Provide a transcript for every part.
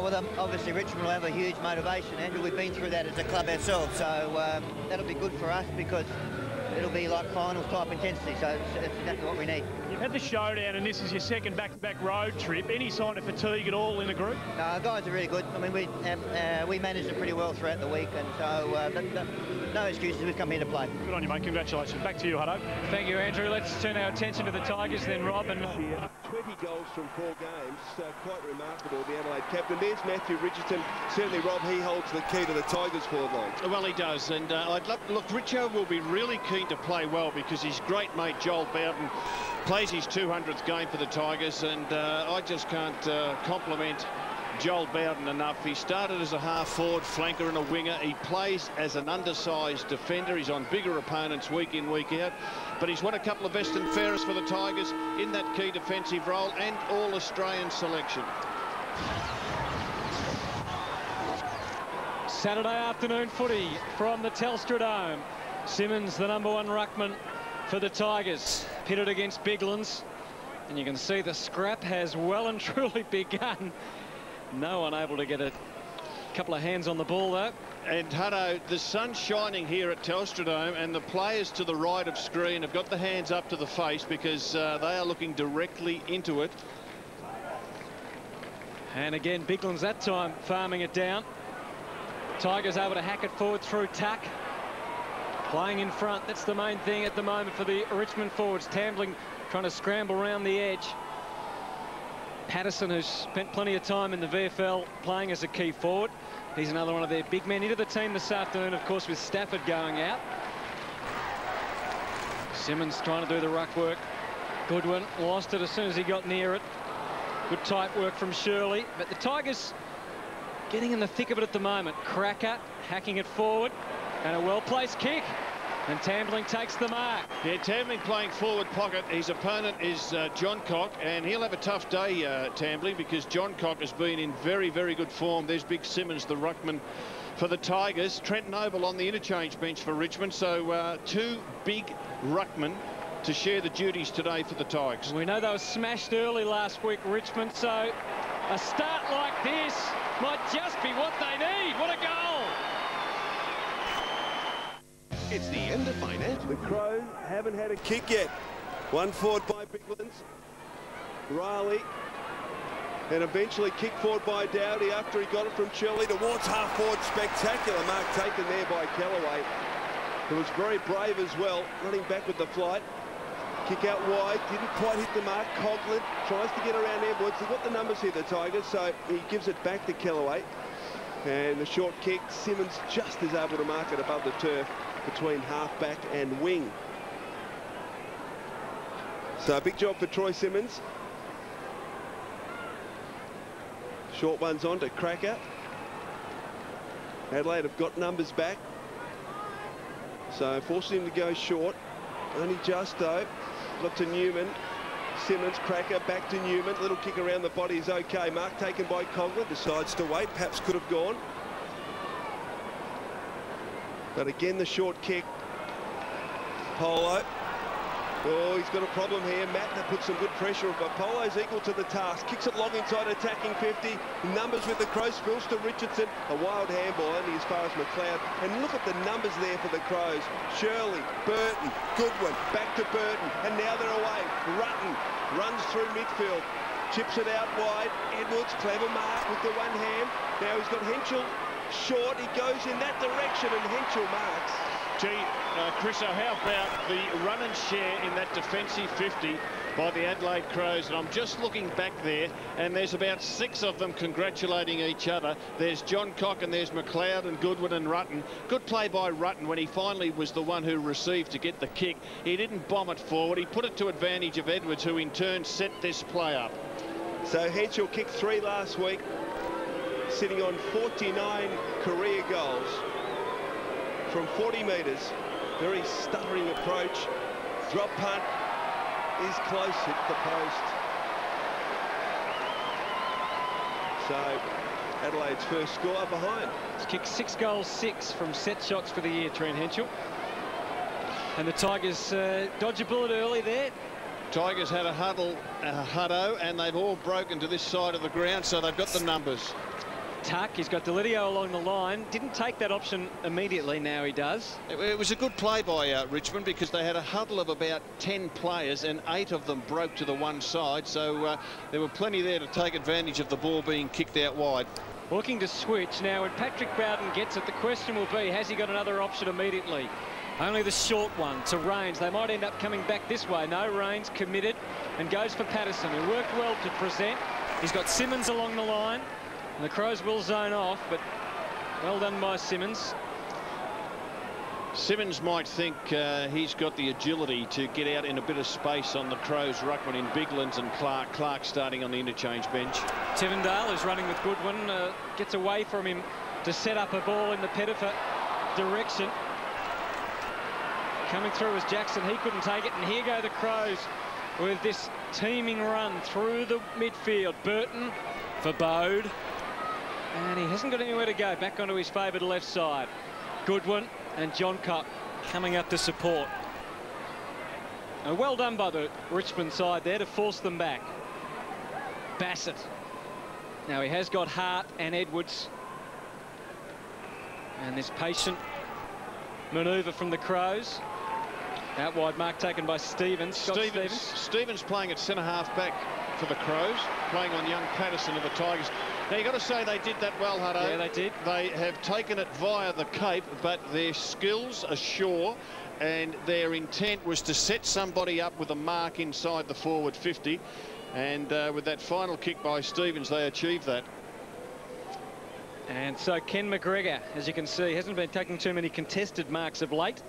Well, um, obviously Richmond will have a huge motivation, Andrew. We've been through that as a club ourselves, so um, that'll be good for us because it'll be like finals type intensity, so it's exactly what we need. You've had the showdown and this is your second back-to-back road trip. Any sign of fatigue at all in the group? No, guys are really good. I mean, we um, uh, we managed it pretty well throughout the week, and so uh, that, that, no excuses. We've come here to play. Good on you, mate. Congratulations. Back to you, Hutto. Thank you, Andrew. Let's turn our attention to the Tigers then, Rob. And 20 goals from four games. Uh, quite remarkable, the Adelaide captain. There's Matthew Richardson. Certainly, Rob, he holds the key to the Tigers forward line. Well, he does. And uh, I'd love, look, Richo will be really keen to play well because his great mate Joel Bowden plays his 200th game for the Tigers. And uh, I just can't uh, compliment Joel Bowden enough. He started as a half-forward, flanker and a winger. He plays as an undersized defender. He's on bigger opponents week in, week out. But he's won a couple of best and fairest for the Tigers in that key defensive role and all-Australian selection. Saturday afternoon footy from the Telstra Dome. Simmons, the number one ruckman for the Tigers, pitted against Biglands. And you can see the scrap has well and truly begun. No one able to get a couple of hands on the ball, though. And Hutto, the sun's shining here at Telstra Dome, and the players to the right of screen have got the hands up to the face because uh, they are looking directly into it. And again, Biglands that time farming it down. Tigers able to hack it forward through Tuck. Playing in front, that's the main thing at the moment for the Richmond forwards. Tambling trying to scramble around the edge. Patterson, who's spent plenty of time in the VFL playing as a key forward. He's another one of their big men into the team this afternoon, of course, with Stafford going out. Simmons trying to do the ruck work. Goodwin lost it as soon as he got near it. Good tight work from Shirley. But the Tigers getting in the thick of it at the moment. Krakouer hacking it forward. And a well-placed kick. And Tambling takes the mark. Yeah, Tambling playing forward pocket. His opponent is uh, Johncock, and he'll have a tough day, uh, Tambling, because Johncock has been in very, very good form. There's Big Simmons, the ruckman for the Tigers. Trent Knobel on the interchange bench for Richmond. So uh, two big ruckmen to share the duties today for the Tigers. We know they were smashed early last week, Richmond, so a start like this might just be what they need. What a goal! It's the end of finance. The Crows haven't had a kick yet. One forward by Biglands. Riley. And eventually kicked forward by Doughty after he got it from Shirley towards half forward. Spectacular mark taken there by Kellaway. Who was very brave as well, running back with the flight. Kick out wide, didn't quite hit the mark. Coughlan tries to get around Edwards. They've got the numbers here, the Tigers, so he gives it back to Kellaway. And the short kick, Simmons just is able to mark it above the turf between halfback and wing. So a big job for Troy Simmons. Short ones on to Krakouer. Adelaide have got numbers back. So forcing him to go short. Only just though. Look to Newman. Simmons, Krakouer, back to Newman. Little kick around the body is okay. Mark taken by Coughlan. Decides to wait. Perhaps could have gone. But again, the short kick. Polo. Oh, he's got a problem here. Matt that puts some good pressure on, but Polo's equal to the task. Kicks it long inside, attacking 50. Numbers with the Crows. Spills to Richardson. A wild handball only as far as McLeod. And look at the numbers there for the Crows. Shirley, Burton, Goodwin, back to Burton. And now they're away. Rutten runs through midfield. Chips it out wide. Edwards, clever mark with the one hand. Now he's got Hentschel short. He goes in that direction and Hentschel marks. Gee, uh, Chris, how about the run and share in that defensive 50 by the Adelaide Crows? And I'm just looking back there, and there's about six of them congratulating each other. There's Johncock, and there's McLeod, and Goodwin, and Rutten. Good play by Rutten when he finally was the one who received to get the kick. He didn't bomb it forward. He put it to advantage of Edwards, who in turn set this play up. So Hentschel kicked three last week, sitting on 49 career goals from 40 metres. Very stuttering approach. Drop punt is close, hit the post. So Adelaide's first score behind. He's kicked six goals, six from set shots for the year, Trent Hentschel. And the Tigers uh, dodge a bullet early there. Tigers had a huddle Hutto, and they've all broken to this side of the ground, so they've got the numbers. Tuck, he's got Deledio along the line. Didn't take that option immediately, now he does. It, it was a good play by uh, Richmond because they had a huddle of about 10 players and eight of them broke to the one side, so uh, there were plenty there to take advantage of the ball being kicked out wide. Looking to switch. Now, when Patrick Bowden gets it, the question will be, has he got another option immediately? Only the short one to Raines. They might end up coming back this way. No, Raines committed and goes for Patterson, who worked well to present. He's got Simmons along the line. And the Crows will zone off, but well done by Simmons. Simmons might think uh, he's got the agility to get out in a bit of space on the Crows ruckman in Biglands and Clarke. Clarke starting on the interchange bench. Tivendale is running with Goodwin, uh, gets away from him to set up a ball in the Pettifer direction. Coming through was Jackson, he couldn't take it, and here go the Crows with this teaming run through the midfield. Burton for Bode. And he hasn't got anywhere to go. Back onto his favoured left side. Goodwin and John Johncock coming up to support. And well done by the Richmond side there to force them back. Bassett. Now he has got Hart and Edwards. And this patient manoeuvre from the Crows. Out wide mark taken by Stevens. Stevens, Stevens. Stevens playing at centre half back for the Crows, playing on young Patterson of the Tigers. Now, you've got to say they did that well, Hutto. Yeah, they did. They have taken it via the Cape, but their skills are sure, and their intent was to set somebody up with a mark inside the forward 50. And uh, with that final kick by Stevens, they achieved that. And so Ken McGregor, as you can see, hasn't been taking too many contested marks of late.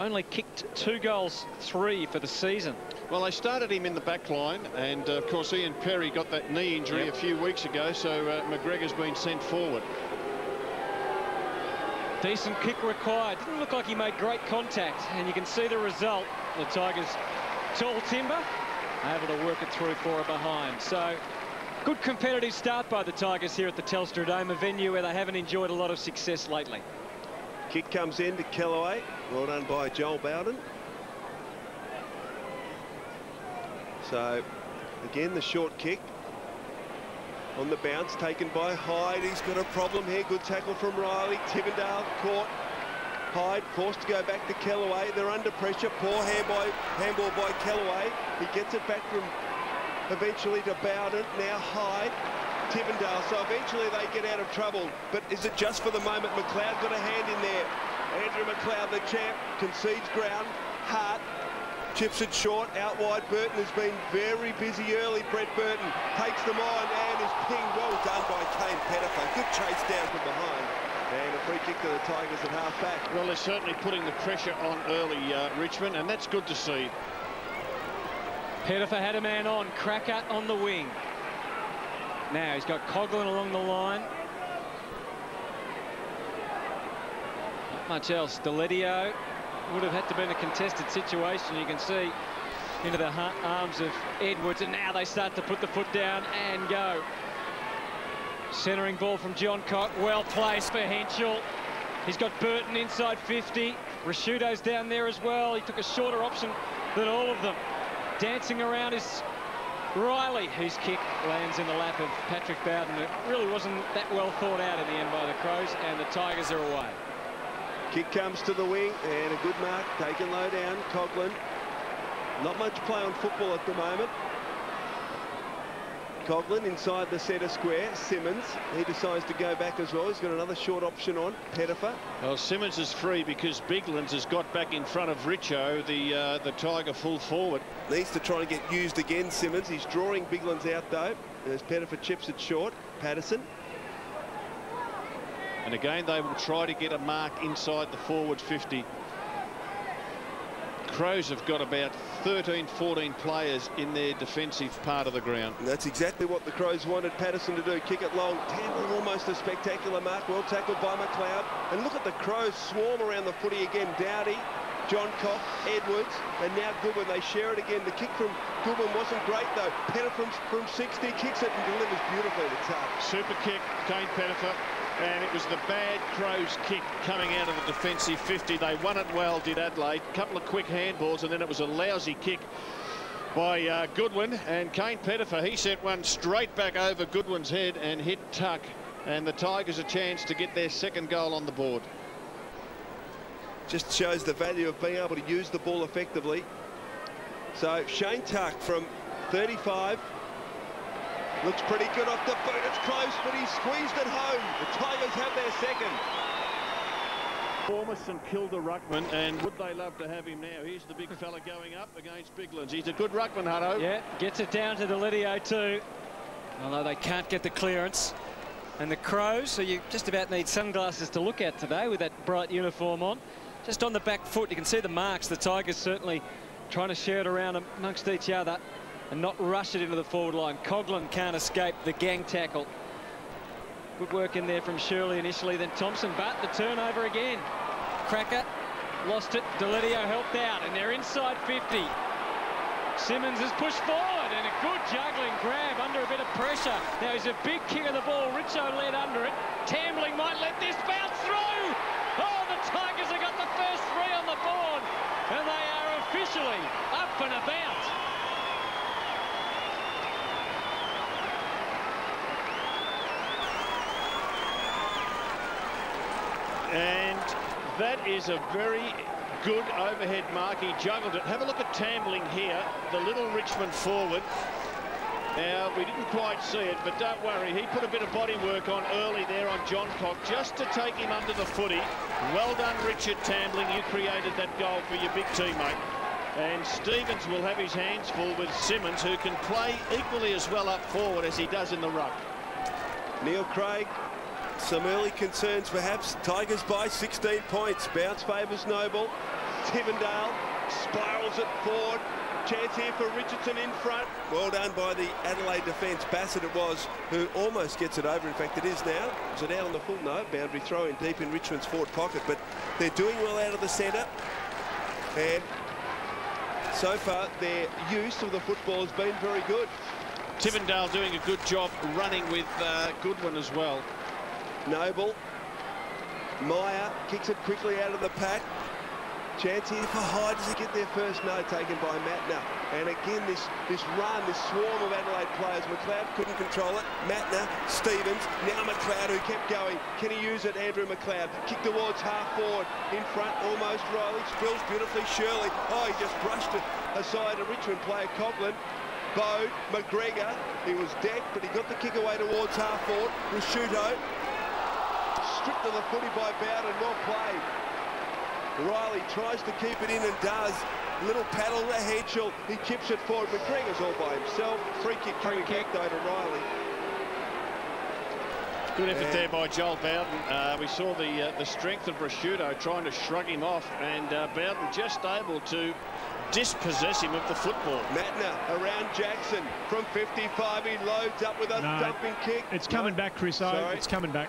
Only kicked two goals, three for the season. Well, they started him in the back line, and uh, of course Ian Perrie got that knee injury yep. a few weeks ago, so uh, McGregor's been sent forward. Decent kick required. Didn't look like he made great contact, and you can see the result. The Tigers tall timber, able to work it through for a behind. So good competitive start by the Tigers here at the Telstra Dome, a venue where they haven't enjoyed a lot of success lately. Kick comes in to Kellaway. Well done by Joel Bowden. So, again, the short kick on the bounce taken by Hyde. He's got a problem here. Good tackle from Riley. Tivendale caught. Hyde forced to go back to Kellaway. They're under pressure. Poor hand handball by Kellaway. He gets it back from eventually to Bowden. Now Hyde. Tivendale. So eventually they get out of trouble. But is it just for the moment? McLeod got a hand in there. Andrew McLeod, the champ, concedes ground. Hart chips it short, out wide. Burton has been very busy early. Brett Burton takes them on and is pinged. Well done by Kane Pettifer. Good chase down from behind. And a free kick to the Tigers at half back. Well, they're certainly putting the pressure on early, uh, Richmond, and that's good to see. Pettifer had a man on. Krakouer on the wing. Now he's got Coughlan along the line. Not much else. Deledio would have had to been a contested situation. You can see into the arms of Edwards, and now they start to put the foot down and go. Centering ball from Johncock, well placed for Hentschel. He's got Burton inside 50. Ricciuto's down there as well. He took a shorter option than all of them. Dancing around is Riley, whose kick lands in the lap of Patrick Bowden. It really wasn't that well thought out in the end by the Crows, and the Tigers are away. Kick comes to the wing and a good mark taken low down. Coughlan. Not much play on football at the moment. Coughlan inside the centre square. Simmons, he decides to go back as well. He's got another short option on. Pettifer. Well, Simmons is free because Biglands has got back in front of Richo, the uh, the Tiger full forward. Needs to try and get used again, Simmons. He's drawing Biglands out, though. As Pettifer chips it short. Patterson. And again, they will try to get a mark inside the forward 50. Crows have got about 13, 14 players in their defensive part of the ground. And that's exactly what the Crows wanted Patterson to do. Kick it long. Tambling almost a spectacular mark. Well tackled by McLeod. And look at the Crows swarm around the footy again. Doughty, John Johncock, Edwards, and now Goodwin. They share it again. The kick from Goodwin wasn't great, though. Pettifer from, from 60 kicks it and delivers beautifully to Tuck. Super kick, Kane Pettifer and it was the bad Crows kick coming out of the defensive 50. They won it well, did Adelaide. A couple of quick handballs, and then it was a lousy kick by uh, Goodwin and Kane Pettifer. He sent one straight back over Goodwin's head and hit Tuck. And the Tigers a chance to get their second goal on the board. Just shows the value of being able to use the ball effectively. So Shane Tuck from 35 looks pretty good off the boot. It's close, but he squeezed it home. The Tigers have their second. Former St Kilda ruckman, and would they love to have him now? Here's the big fella going up against Biglands. He's a good ruckman, Hutto. Yeah, gets it down to Deledio too. Although they can't get the clearance. And the Crows, so you just about need sunglasses to look at today with that bright uniform on. Just on the back foot, you can see the marks. The Tigers certainly trying to share it around amongst each other and not rush it into the forward line. Coughlan can't escape the gang tackle. Good work in there from Shirley initially, then Thompson, but the turnover again. Krakouer lost it, Deledio helped out, and they're inside 50. Simmons has pushed forward, and a good juggling grab under a bit of pressure. Now he's a big kick of the ball, Richo led under it. Tambling might let this bounce through. Oh, the Tigers have got the first three on the board, and they are officially up and about. And that is a very good overhead mark. He juggled it. Have a look at Tambling here, the little Richmond forward. Now, we didn't quite see it, but don't worry. He put a bit of body work on early there on John Cock just to take him under the footy. Well done, Richard Tambling. You created that goal for your big teammate. And Stevens will have his hands full with Simmons, who can play equally as well up forward as he does in the ruck. Neil Craig some early concerns perhaps. Tigers by 16 points. Bounce favours Knobel. Tivendale spirals it forward. Chance here for Richardson in front. Well done by the Adelaide defence. Bassett it was who almost gets it over. In fact, it is now. Was it out on the full? No. Boundary throw in deep in Richmond's forward pocket. But they're doing well out of the centre. And so far, their use of the football has been very good. Tivendale doing a good job running with uh, Goodwin as well. Knobel. Meyer kicks it quickly out of the pack. Chance here for Hyde. to get their first no taken by Mattner? And again, this, this run, this swarm of Adelaide players. McLeod couldn't control it. Mattner, Stevens, now McLeod who kept going. Can he use it? Andrew McLeod. Kick towards half forward. In front, almost Riley. Spills beautifully. Shirley. Oh, he just brushed it aside a Richmond player, Coughlan. Bode, McGregor. He was decked, but he got the kick away towards half forward. Ricciuto stripped of the footy by Bowden, well played. Riley tries to keep it in and does. Little paddle to Hedgel. He chips it forward. McGregor's all by himself. Free kick coming back though to Riley. Good effort there by Joel Bowden. Uh, we saw the uh, the strength of Ricciuto trying to shrug him off, and uh, Bowden just able to dispossess him of the football. Mattner around Jackson from 55. He loads up with a no, dumping kick. It's coming no. back, Chris. Oh, it's coming back.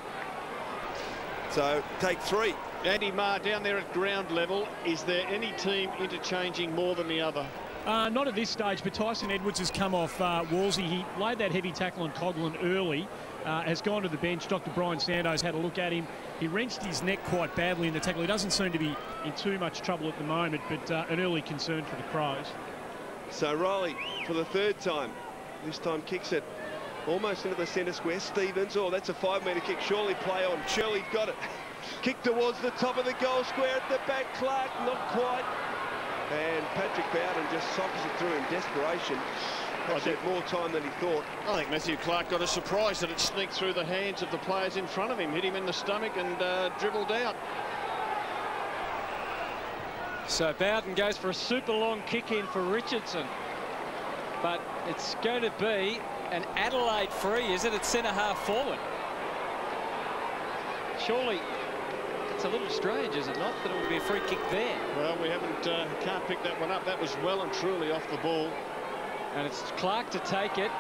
So take three. Andy Marr down there at ground level. Is there any team interchanging more than the other? Uh, not at this stage, but Tyson Edwards has come off uh, Wolsey. He laid that heavy tackle on Coughlan early, uh, has gone to the bench. Dr. Brian Sandoz had a look at him. He wrenched his neck quite badly in the tackle. He doesn't seem to be in too much trouble at the moment, but uh, an early concern for the Crows. So Riley, for the third time, this time kicks it almost into the centre square. Stevens, oh, that's a five-metre kick. Surely play on. Shirley's got it. Kick towards the top of the goal square at the back. Clarke, not quite. And Patrick Bowden just sockers it through in desperation. I think more time than he thought. I think Matthew Clarke got a surprise that it sneaked through the hands of the players in front of him, hit him in the stomach and uh, dribbled out. So Bowden goes for a super long kick in for Richardson. But it's going to be an Adelaide free, is it? At centre half forward. Surely it's a little strange, is it not, that it would be a free kick there? Well, we haven't, uh, can't pick that one up. That was well and truly off the ball. And it's Clarke to take it.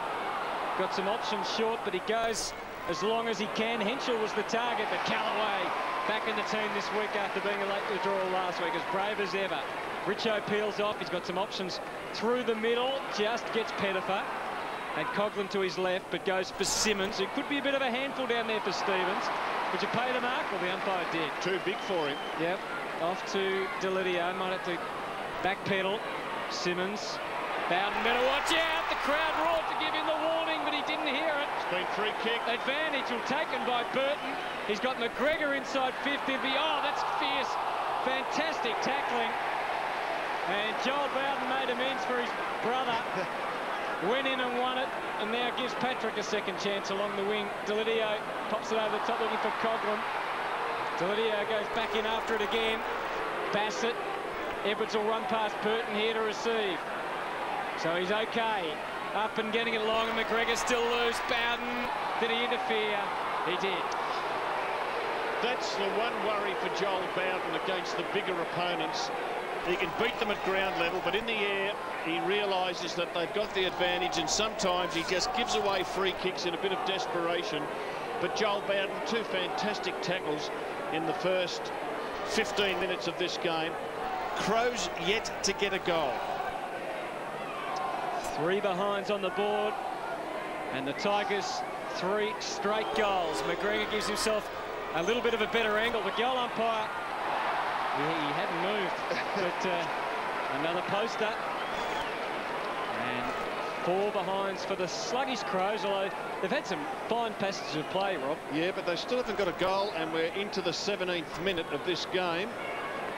Got some options short, but he goes as long as he can. Hentschel was the target, but Kellaway back in the team this week after being a late withdrawal last week, as brave as ever. Richo peels off. He's got some options through the middle. Just gets Pettifer. And Coughlan to his left, but goes for Simmons. It could be a bit of a handful down there for Stevens. Would you pay the mark? Well, the umpire did. Too big for him. Yep. Off to Deledio. Might have to backpedal. Simmons Bowden better watch out. The crowd roared to give him the warning, but he didn't hear it. It's been free kick. Advantage will taken by Burton. He's got McGregor inside 50. Oh, that's fierce. Fantastic tackling. And Joel Bowden made amends for his brother. Went in and won it, and now gives Patrick a second chance along the wing. Deledio pops it over the top looking for Coughlan. Deledio goes back in after it again. Bassett. Edwards will run past Burton here to receive. So he's okay. Up and getting it along, and McGregor still loose. Bowden, did he interfere? He did. That's the one worry for Joel Bowden against the bigger opponents. He can beat them at ground level, but in the air, he realises that they've got the advantage, and sometimes he just gives away free kicks in a bit of desperation. But Joel Bowden, two fantastic tackles in the first 15 minutes of this game. Crows yet to get a goal. Three behinds on the board, and the Tigers three straight goals. McGregor gives himself a little bit of a better angle. The goal umpire he hadn't moved, but uh, another poster. And four behinds for the sluggish Crows, although they've had some fine passages of play, Rob. Yeah, but they still haven't got a goal, and we're into the 17th minute of this game.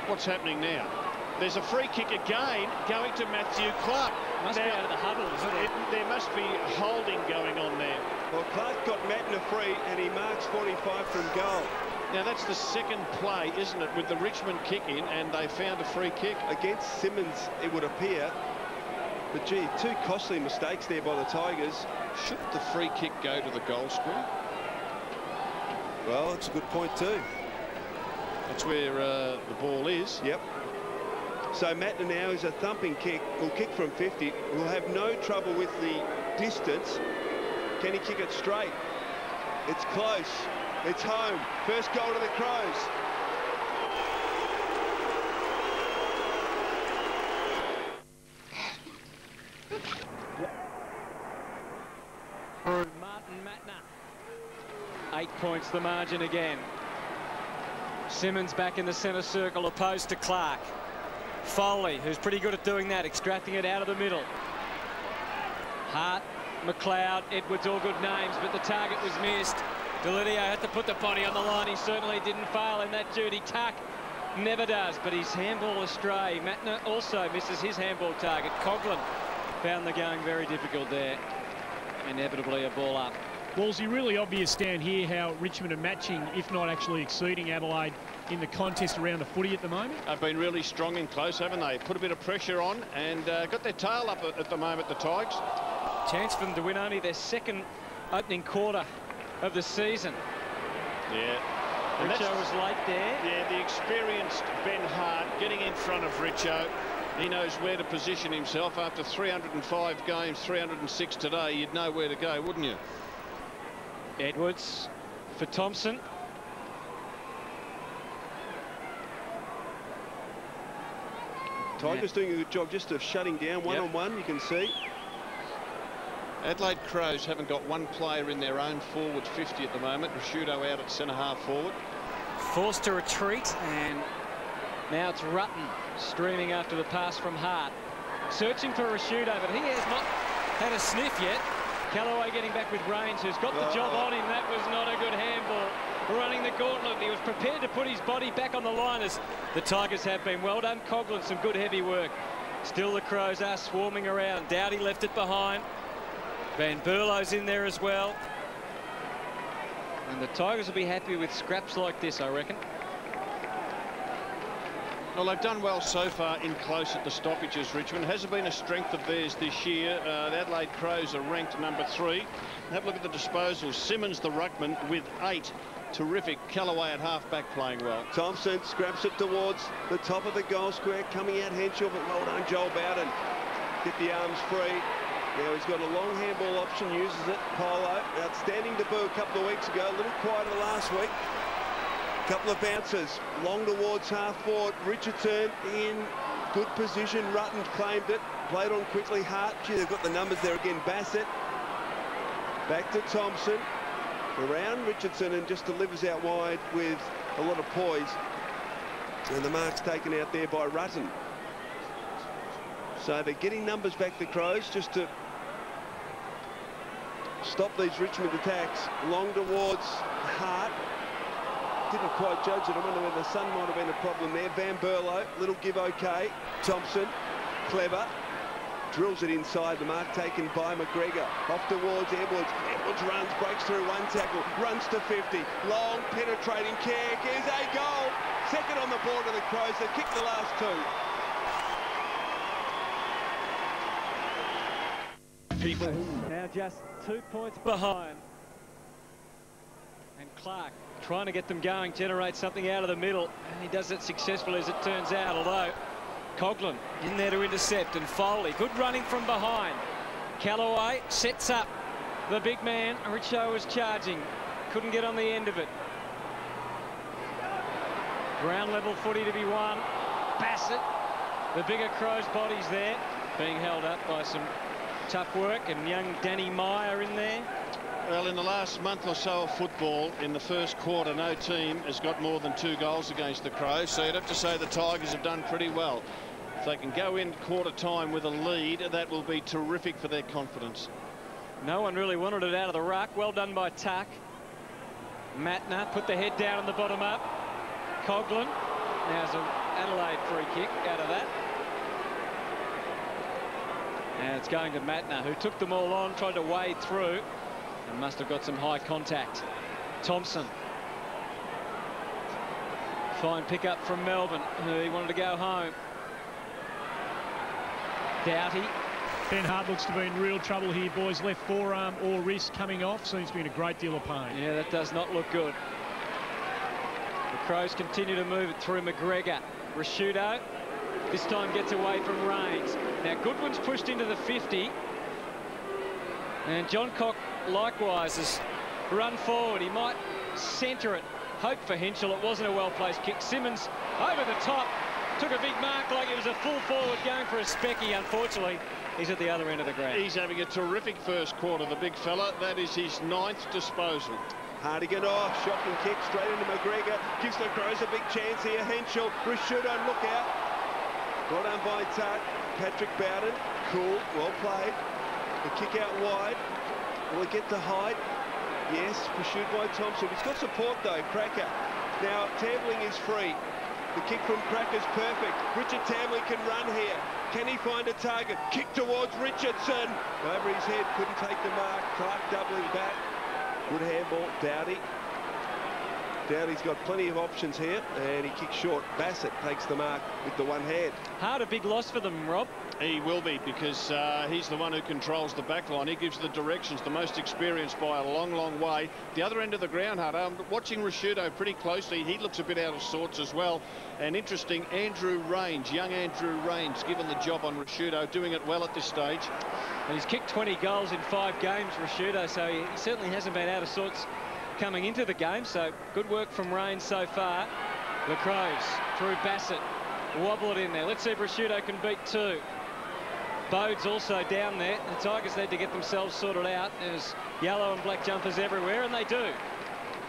What's happening now? There's a free kick again going to Matthew Clarke. Must now, be out of the huddle, isn't it? it? There must be holding going on there. Well, Clarke got Mattner free, and he marks 45 from goal. Now, that's the second play, isn't it, with the Richmond kick in, and they found a free kick. Against Simmons, it would appear. But, gee, two costly mistakes there by the Tigers. Should the free kick go to the goal square? Well, it's a good point, too. That's where uh, the ball is. Yep. So Mattner is a thumping kick. Will kick from 50. Will have no trouble with the distance. Can he kick it straight? It's close. It's home. First goal to the Crows. Martin Mattner. Eight points the margin again. Simmons back in the centre circle opposed to Clarke. Foley, who's pretty good at doing that, extracting it out of the middle. Hart, McLeod, Edwards, all good names, but the target was missed. Deledio had to put the body on the line. He certainly didn't fail in that duty. Tuck never does, but his handball astray. Mattner also misses his handball target. Coughlan found the going very difficult there. Inevitably a ball up. Wallsy, really obvious down here how Richmond are matching, if not actually exceeding Adelaide in the contest around the footy at the moment. They've been really strong and close, haven't they? Put a bit of pressure on and uh, got their tail up at the moment, the Tigers. Chance for them to win only their second opening quarter of the season. Yeah. And Richo was late there. Yeah, the experienced Ben Hart getting in front of Richo. He knows where to position himself. After 305 games, 306 today, you'd know where to go, wouldn't you? Edwards for Thompson. Tigers yeah. doing a good job just of shutting down one-on-one, yep. you can see. Adelaide Crows haven't got one player in their own forward 50 at the moment. Ricciuto out at centre half forward. Forced to retreat and now it's Rutten streaming after the pass from Hart. Searching for Ricciuto, but he has not had a sniff yet. Kellaway getting back with Raines, who's got the oh. job on him. That was not a good handball. Running the gauntlet. He was prepared to put his body back on the line as the Tigers have been. Well done, Coughlan. Some good heavy work. Still the Crows are swarming around. Doughty left it behind. Van Berlo's in there as well. And the Tigers will be happy with scraps like this, I reckon. Well, they've done well so far in close at the stoppages, Richmond. Hasn't been a strength of theirs this year. Uh, the Adelaide Crows are ranked number three. Have a look at the disposals. Simmons, the ruckman, with eight. Terrific. Kellaway at half-back playing well. Thompson scraps it towards the top of the goal square. Coming out Hentschel, but well done, Joel Bowden. Get the arms free. Now he's got a long handball option, uses it. Polo, outstanding debut a couple of weeks ago. A little quieter last week. A Couple of bounces, long towards half forward. Richardson in good position. Rutten claimed it, played on quickly. Hart, gee, they've got the numbers there again. Bassett, back to Thompson. Around Richardson and just delivers out wide with a lot of poise. And the mark's taken out there by Rutten. So they're getting numbers back, the Crows, just to stop these Richmond attacks. Long towards Hart. Didn't quite judge it. I wonder whether the sun might have been a problem there. Van Berlo, little give okay. Thompson, clever. Drills it inside, the mark taken by McGregor. Off towards Edwards. Edwards runs, breaks through one tackle, runs to 50. Long, penetrating kick is a goal. Second on the board of the Crows. They kicked the last two. People now just two points behind. And Clarke trying to get them going, generate something out of the middle. And he does it successfully as it turns out, although Coughlan in there to intercept and Foley. Good running from behind. Kellaway sets up the big man. Richo was charging. Couldn't get on the end of it. Ground level footy to be won. Bassett. The bigger Crows bodies there. Being held up by some tough work and young Danny Meyer in there. Well, in the last month or so of football, in the first quarter, no team has got more than two goals against the Crows. So you'd have to say the Tigers have done pretty well. If they can go in quarter time with a lead, that will be terrific for their confidence. No one really wanted it out of the ruck. Well done by Tuck. Mattner put the head down on the bottom up. Coughlan. Now's an Adelaide free kick out of that. And it's going to Mattner, who took them all on, tried to wade through, and must have got some high contact. Thompson. Fine pick-up from Melbourne, who he wanted to go home. Doughty. Ben Hart looks to be in real trouble here, boys. Left forearm or wrist coming off. Seems to be in a great deal of pain. Yeah, that does not look good. The Crows continue to move it through McGregor. Ricciuto this time gets away from Raines. Now Goodwin's pushed into the 50. And Johncock likewise has run forward. He might centre it. Hope for Hentschel. It wasn't a well-placed kick. Simmons over the top. Took a big mark like it was a full forward going for a specky. Unfortunately, he's at the other end of the ground. He's having a terrific first quarter, the big fella. That is his ninth disposal. Hardigan off, shocking kick straight into McGregor. Gives the Crows a big chance here. Hentschel, Ricciuto, look out. Well done by Tuck. Patrick Bowden, cool, well played. The kick out wide. Will he get the height? Yes, pursued by Thompson. He's got support though, Krakouer. Now, Tambling is free. The kick from Krakouer's perfect. Richard Tambling can run here. Can he find a target? Kick towards Richardson. Over his head, couldn't take the mark. Clarke doubling back. Good handball, Doughty. Doughty's got plenty of options here, and he kicks short. Bassett takes the mark with the one hand. Hard a big loss for them, Rob. He will be because uh, he's the one who controls the back line. He gives the directions, the most experienced by a long, long way. The other end of the ground, Hart, I'm watching Ricciuto pretty closely. He looks a bit out of sorts as well. And interesting, Andrew Raines, young Andrew Raines, given the job on Ricciuto, doing it well at this stage. And he's kicked 20 goals in five games, Ricciuto, so he certainly hasn't been out of sorts coming into the game. So good work from Rain so far. The Crows through Bassett. Wobble it in there. Let's see if Ricciuto can beat two. Bode's also down there. The Tigers need to get themselves sorted out. There's yellow and black jumpers everywhere, and they do.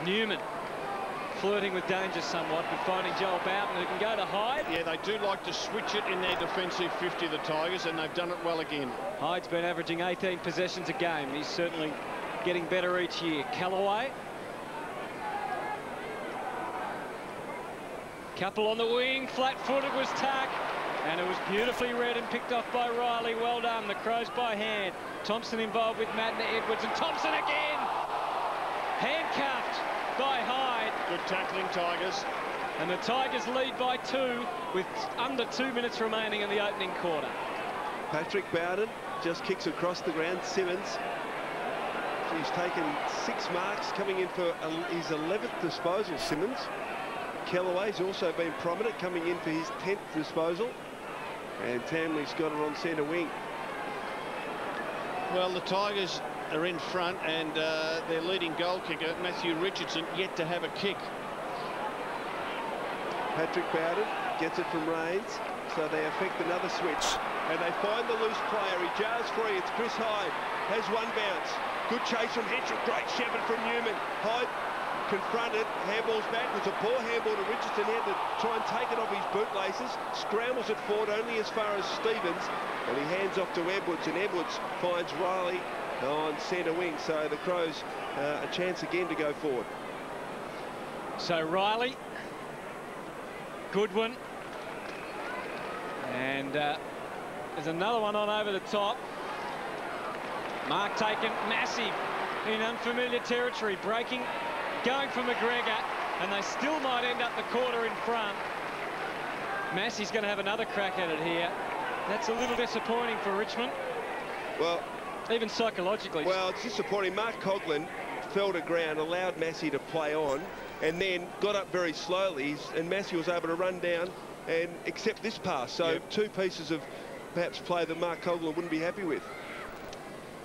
Newman flirting with danger somewhat, but finding Joel Bowden who can go to Hyde. Yeah, they do like to switch it in their defensive 50, the Tigers, and they've done it well again. Hyde's been averaging 18 possessions a game. He's certainly getting better each year. Kellaway. Couple on the wing, flat-footed was Tuck, And it was beautifully read and picked off by Riley. Well done. The Crows by hand. Thompson involved with Mattner Edwards. And Thompson again. Handcuffed by Hyde. Good tackling, Tigers. And the Tigers lead by two with under two minutes remaining in the opening quarter. Patrick Bowden just kicks across the ground. Simmons. He's taken six marks coming in for his 11th disposal, Simmons. Kellaway's also been prominent coming in for his 10th disposal. And Tamley's got it on centre wing. Well, the Tigers are in front and uh, their leading goal kicker, Matthew Richardson, yet to have a kick. Patrick Bowden gets it from Raines, so they affect another switch. And they find the loose player. He jars free. It's Chris Hyde. Has one bounce. Good chase from Hentschel. Great shepherd from Newman. Hyde confronted, handballs back. It's a poor handball to Richardson. Had to try and take it off his bootlaces. Scrambles it forward only as far as Stevens. And he hands off to Edwards, and Edwards finds Riley on centre wing. So the Crows uh, a chance again to go forward. So Riley, Goodwin, and uh, there's another one on over the top. Mark taken massive in unfamiliar territory, breaking, going for McGregor, and they still might end up the quarter in front. Massie's going to have another crack at it here. That's a little disappointing for Richmond. Well, even psychologically. Well, it's disappointing. Mark Coughlan fell to ground, allowed Massie to play on, and then got up very slowly, and Massie was able to run down and accept this pass. So yep. two pieces of perhaps play that Mark Coughlan wouldn't be happy with.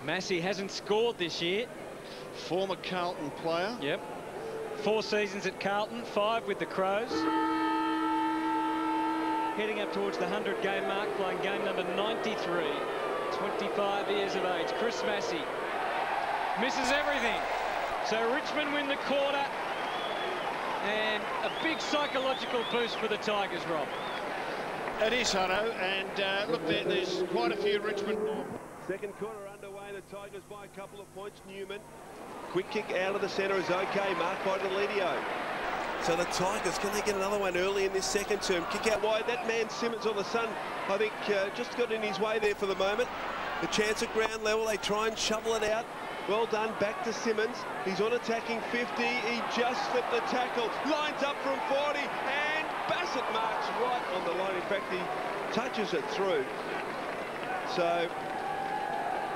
Massie hasn't scored this year. Former Carlton player. Yep. Four seasons at Carlton, five with the Crows. Heading up towards the 100-game mark, playing game number 93. 25 years of age. Chris Massie misses everything. So Richmond win the quarter. And a big psychological boost for the Tigers, Rob. It is, Hutto. And uh, look, there, there's quite a few Richmond... Second quarter underway. The Tigers by a couple of points. Newman. Quick kick out of the centre is okay. Marked by Deledio. So the Tigers, can they get another one early in this second term? Kick out wide. That man Simmons on the sun, I think, uh, just got in his way there for the moment. The chance at ground level, they try and shovel it out. Well done, back to Simmons. He's on attacking 50. He just slipped the tackle. Lines up from 40, and Bassett marks right on the line. In fact, he touches it through. So,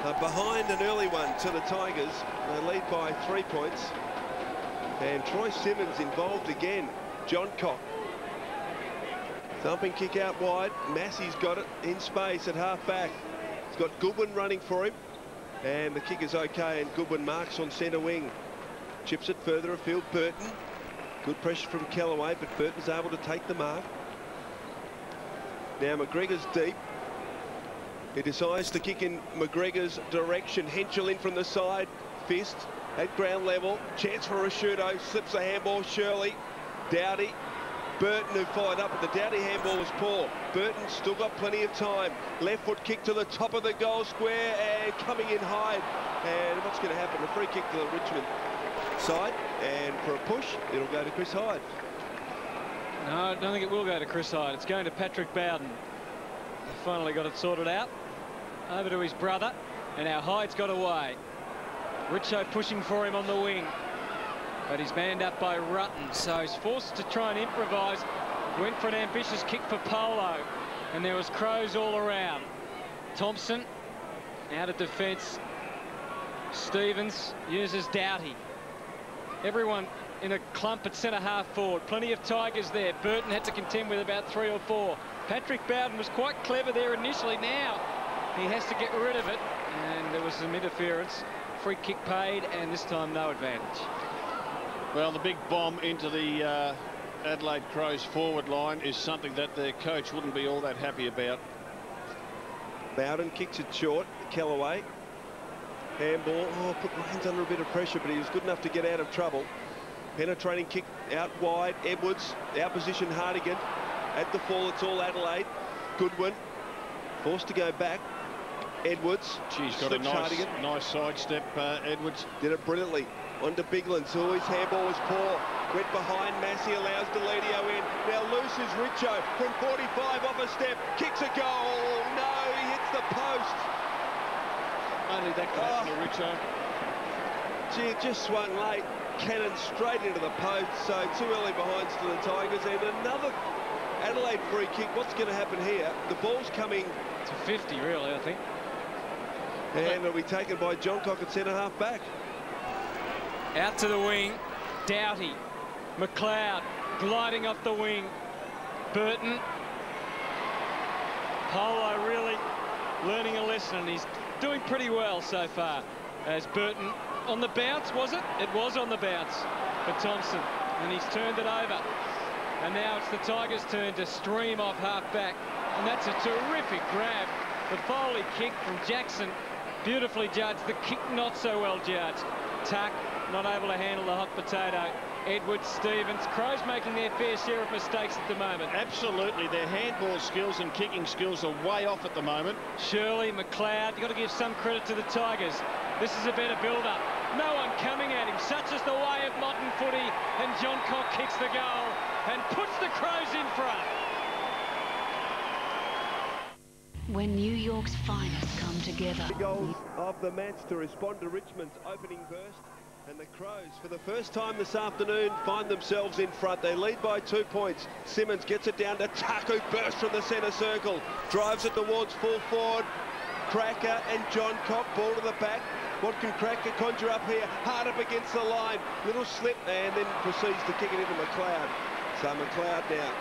uh, behind an early one to the Tigers. They lead by three points. And Troy Simmons involved again. Johncock. Thumping kick out wide. Massie's got it in space at half back. He's got Goodwin running for him. And the kick is okay. And Goodwin marks on centre wing. Chips it further afield. Burton. Good pressure from Kellaway, but Burton's able to take the mark. Now McGregor's deep. He decides to kick in McGregor's direction. Hentschel in from the side. Fist at ground level. Chance for Ricciuto. Slips a handball. Shirley. Doughty. Burton who fired up, but the Doughty handball was poor. Burton still got plenty of time. Left foot kick to the top of the goal square and coming in high. And what's going to happen? A free kick to the Richmond side. And for a push, it'll go to Chris Hyde. No, I don't think it will go to Chris Hyde. It's going to Patrick Bowden. Finally got it sorted out. Over to his brother. And now Hyde's got away. Richo pushing for him on the wing. But he's manned up by Rutten, so he's forced to try and improvise. Went for an ambitious kick for Polo, and there was Crows all around. Thompson out of defence. Stevens uses Doughty. Everyone in a clump at centre half forward. Plenty of Tigers there. Burton had to contend with about three or four. Patrick Bowden was quite clever there initially. Now he has to get rid of it. And there was some interference free kick paid, and this time no advantage. Well, the big bomb into the uh, Adelaide Crows forward line is something that their coach wouldn't be all that happy about. Bowden kicks it short. Kellaway. Handball. Oh, put Raines under a bit of pressure, but he was good enough to get out of trouble. Penetrating kick out wide. Edwards. Our position Hartigan. At the fall, it's all Adelaide. Goodwin. Forced to go back. Edwards. She's got a nice, nice sidestep, uh, Edwards. Did it brilliantly. On to Biglands, who his handball was poor. Went behind, Massie allows Deledio in. Now looses Richo from 45 off a step. Kicks a goal. No, he hits the post. Only that could happen oh. to Richo. Gee, it just swung late. Cannon straight into the post. So two early behinds to the Tigers. And another Adelaide free kick. What's going to happen here? The ball's coming... To 50, really, I think. And it'll be taken by Johncock at centre half back. Out to the wing. Doughty. McLeod gliding off the wing. Burton. Polo really learning a lesson and he's doing pretty well so far. As Burton on the bounce, was it? It was on the bounce for Thompson. And he's turned it over. And now it's the Tigers' turn to stream off half back. And that's a terrific grab. The Foley kick from Jackson Beautifully judged. The kick not so well judged. Tuck not able to handle the hot potato. Edwards, Stevens. Crows making their fair share of mistakes at the moment. Absolutely, their handball skills and kicking skills are way off at the moment. Shirley, McLeod, you've got to give some credit to the Tigers. This is a better build-up. No one coming at him. Such is the way of modern footy. And John Johncock kicks the goal and puts the Crows in front. When New York's finest come together. The goals of the match to respond to Richmond's opening burst. And the Crows, for the first time this afternoon, find themselves in front. They lead by two points. Simmonds gets it down to Taku, bursts from the centre circle, drives it towards full forward. Krakouer and Johncock, ball to the back. What can Krakouer conjure up here? Hard up against the line. Little slip, and then proceeds to kick it into McLeod. So McLeod now,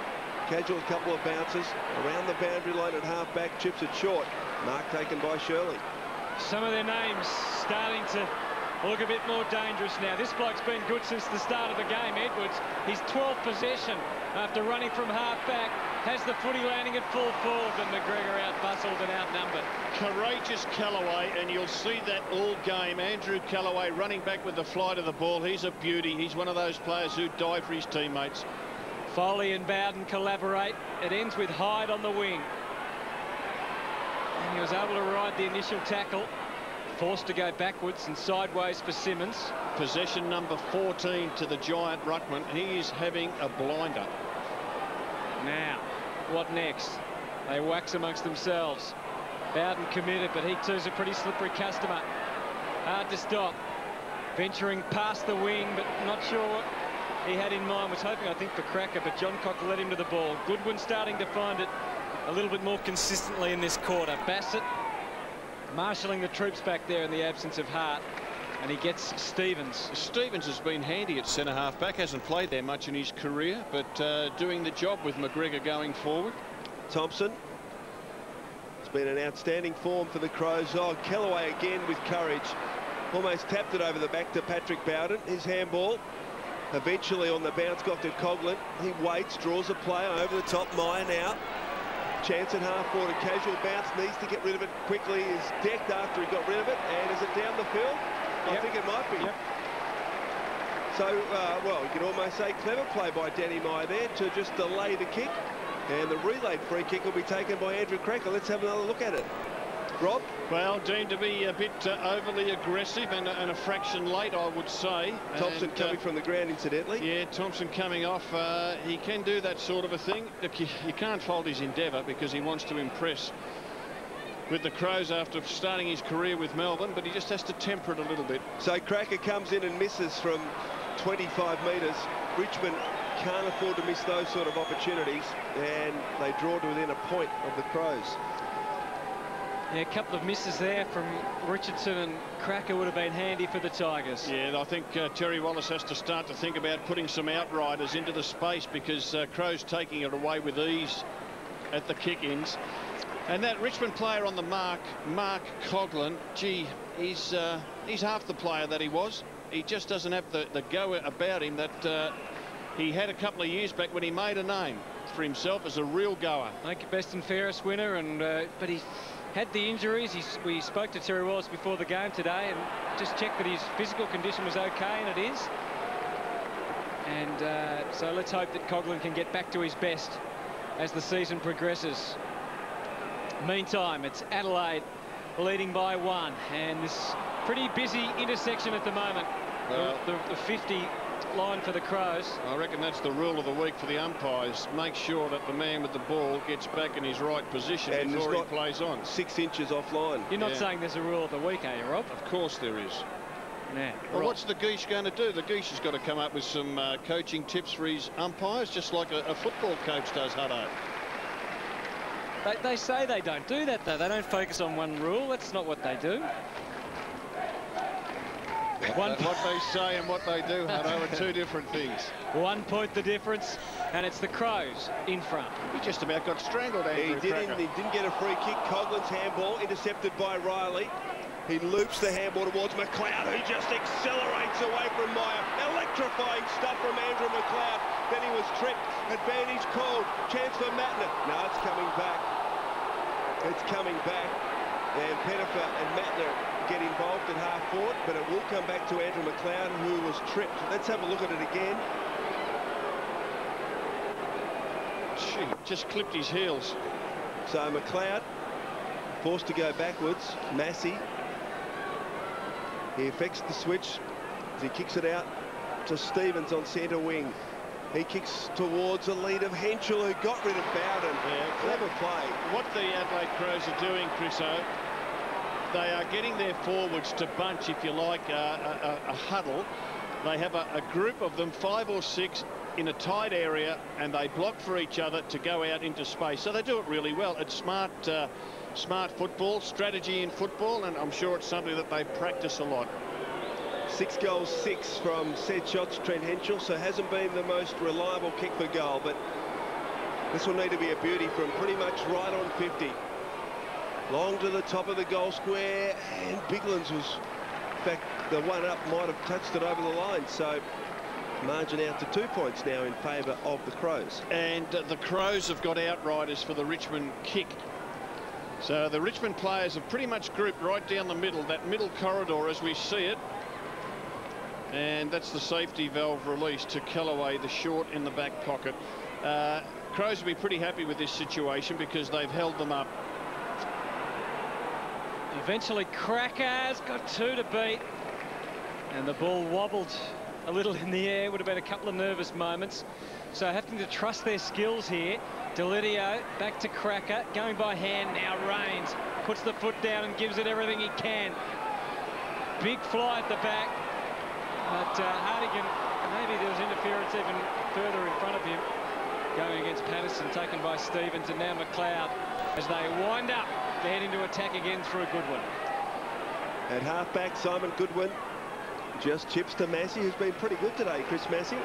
casual couple of bounces around the boundary line at half-back, chips it short. Mark taken by Shirley. Some of their names starting to look a bit more dangerous now. This bloke's been good since the start of the game, Edwards. His 12th possession after running from half-back has the footy landing at full forward, but McGregor out-bustled and outnumbered. Courageous Kellaway, and you'll see that all game. Andrew Kellaway running back with the flight of the ball. He's a beauty. He's one of those players who die for his teammates. Foley and Bowden collaborate. It ends with Hyde on the wing. And he was able to ride the initial tackle. Forced to go backwards and sideways for Simmonds. Possession number 14 to the giant Ruckman. He is having a blinder. Now, what next? They wax amongst themselves. Bowden committed, but he too's a pretty slippery customer. Hard to stop. Venturing past the wing, but not sure what he had in mind. Was hoping, I think, for Krakouer, but Johncock led him to the ball. Goodwin starting to find it a little bit more consistently in this quarter. Bassett marshalling the troops back there in the absence of Hart. And he gets Stevens. Stevens has been handy at centre half back. Hasn't played there much in his career, but uh, doing the job with McGregor going forward. Thompson. It's been an outstanding form for the Crows. Oh, Kellaway again with courage. Almost tapped it over the back to Patrick Bowden. His handball. Eventually on the bounce got to Coughlan. He waits, draws a player over the top. Meyer now. Chance at half forward. A casual bounce. Needs to get rid of it quickly. Is decked after he got rid of it. And is it down the field? Yep. I think it might be. Yep. So, uh, well, you could almost say clever play by Danny Meyer there to just delay the kick. And the relay free kick will be taken by Andrew Krakouer. Let's have another look at it. Rob? Well, deemed to be a bit uh, overly aggressive and, and, a fraction late, I would say. Thompson and, coming uh, from the ground, incidentally. Yeah, Thompson coming off. Uh, he can do that sort of a thing. Look, you, you can't fault his endeavour because he wants to impress with the Crows after starting his career with Melbourne, but he just has to temper it a little bit. So Krakouer comes in and misses from 25 metres. Richmond can't afford to miss those sort of opportunities, and they draw to within a point of the Crows. Yeah, a couple of misses there from Richardson and Krakouer would have been handy for the Tigers. Yeah, I think uh, Terry Wallace has to start to think about putting some outriders into the space because uh, Crows taking it away with ease at the kick-ins. And that Richmond player on the mark, Mark Coughlan, gee, he's uh, he's half the player that he was. He just doesn't have the, the go about him that uh, he had a couple of years back when he made a name for himself as a real goer. Think best and fairest winner, and uh, but he had the injuries. He's, we spoke to Terry Wallace before the game today and just checked that his physical condition was okay, and it is. And uh, so let's hope that Coughlan can get back to his best as the season progresses. Meantime, it's Adelaide leading by one, and this pretty busy intersection at the moment. Well, the, the, the 50 line for the Crows. I reckon that's the rule of the week for the umpires. Make sure that the man with the ball gets back in his right position and before he plays on. Six inches offline. You're not yeah. saying there's a rule of the week, are you, Rob? Of course there is. Now, well, what's the Geesh going to do? The Geesh has got to come up with some uh, coaching tips for his umpires, just like a, a football coach does, Hutto. They, they say they don't do that, though. They don't focus on one rule. That's not what they do. One what they say and what they do, Hutto, are two different things. One point the difference, and it's the Crows in front. He just about got strangled, Andrew He didn't, he didn't get a free kick. Coughlan's handball intercepted by Reilly. He loops the handball towards McLeod, who just accelerates away from Meyer. Electrifying stuff from Andrew McLeod. Then he was tripped. Advantage called. Chance for Mattner. Now it's coming back. It's coming back. And Pettifer and Mattner get involved at half forward, but it will come back to Andrew McLeod, who was tripped. Let's have a look at it again. Gee, just clipped his heels. So McLeod forced to go backwards. Massie. He affects the switch as he kicks it out to Stevens on centre wing. He kicks towards the lead of Hentschel, who got rid of Bowden. Yeah, clever play. What the Adelaide Crows are doing, Chriso, they are getting their forwards to bunch, if you like, a, a, a huddle. They have a, a group of them, five or six, in a tight area and they block for each other to go out into space. So they do it really well. It's smart, uh, smart football, strategy in football, and I'm sure it's something that they practice a lot. Six goals, six from said shots, Trent Hentschel, so hasn't been the most reliable kick for goal, but this will need to be a beauty from pretty much right on 50. Long to the top of the goal square, and Biglands was, in fact, the one up might have touched it over the line, so margin out to two points now in favour of the Crows. And the Crows have got outriders for the Richmond kick. So the Richmond players have pretty much grouped right down the middle, that middle corridor as we see it. And that's the safety valve release to Kellaway, the short in the back pocket. Uh, Crows will be pretty happy with this situation because they've held them up. Eventually Krakouer's got two to beat. And the ball wobbled a little in the air. Would have been a couple of nervous moments. So having to trust their skills here. Deledio back to Krakouer. Going by hand now. Raines puts the foot down and gives it everything he can. Big fly at the back. But uh, Hartigan, maybe there was interference even further in front of him. Going against Pattison, taken by Stevens, and now McLeod as they wind up. They're heading to attack again through Goodwin. At halfback, Simon Goodwin just chips to Massie, who's been pretty good today, Chris Massie.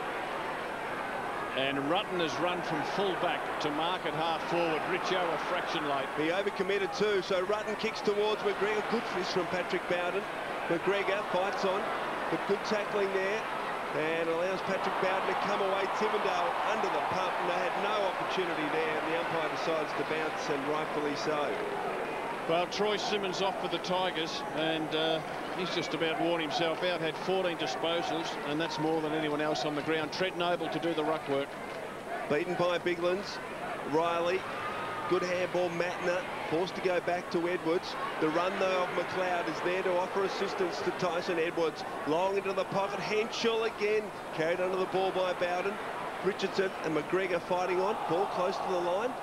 And Rutten has run from fullback to mark at half forward. Richo a fraction late. He overcommitted too, so Rutten kicks towards McGregor. Good fist from Patrick Bowden. McGregor fights on, but good tackling there. And allows Patrick Bowden to come away. Tivendale under the pump, and they had no opportunity there. And the umpire decides to bounce, and rightfully so. Well, Troy Simmonds off for the Tigers, and uh, he's just about worn himself out. Had 14 disposals, and that's more than anyone else on the ground. Trent Knobel to do the ruck work. Beaten by Biglands. Riley. Good handball, Mattner. Forced to go back to Edwards. The run, though, of McLeod is there to offer assistance to Tyson Edwards. Long into the pocket. Hentschel again. Carried under the ball by Bowden. Richardson and McGregor fighting on. Ball close to the line.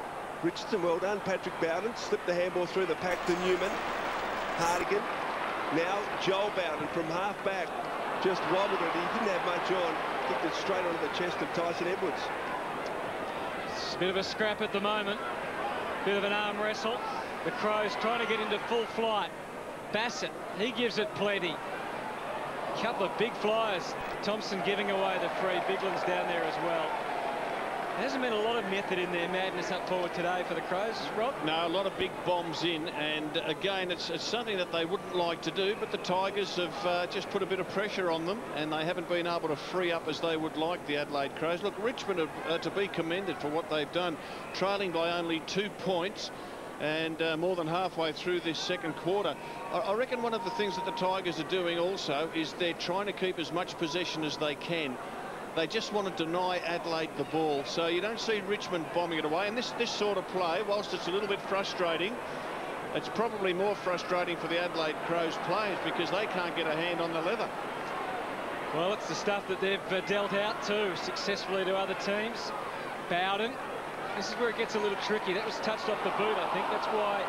Richardson, well done. Patrick Bowden slipped the handball through the pack to Newman. Hardigan. Now Joel Bowden from half back. Just wobbled it. He didn't have much on. Kicked it straight onto the chest of Tyson Edwards. It's a bit of a scrap at the moment. Bit of an arm wrestle. The Crows trying to get into full flight. Bassett, he gives it plenty. Couple of big flyers. Thompson giving away the free. Biglands down there as well. There hasn't been a lot of method in their madness up forward today for the Crows, Rob. No, a lot of big bombs in, and again, it's, it's something that they wouldn't like to do, but the Tigers have uh, just put a bit of pressure on them, and they haven't been able to free up as they would like, the Adelaide Crows. Look, Richmond are uh, to be commended for what they've done, trailing by only two points, and uh, more than halfway through this second quarter. I, I reckon one of the things that the Tigers are doing also is they're trying to keep as much possession as they can they just want to deny Adelaide the ball. So you don't see Richmond bombing it away. And this, this sort of play, whilst it's a little bit frustrating, it's probably more frustrating for the Adelaide Crows players because they can't get a hand on the leather. Well, it's the stuff that they've uh, dealt out too successfully to other teams. Bowden, this is where it gets a little tricky. That was touched off the boot, I think. That's why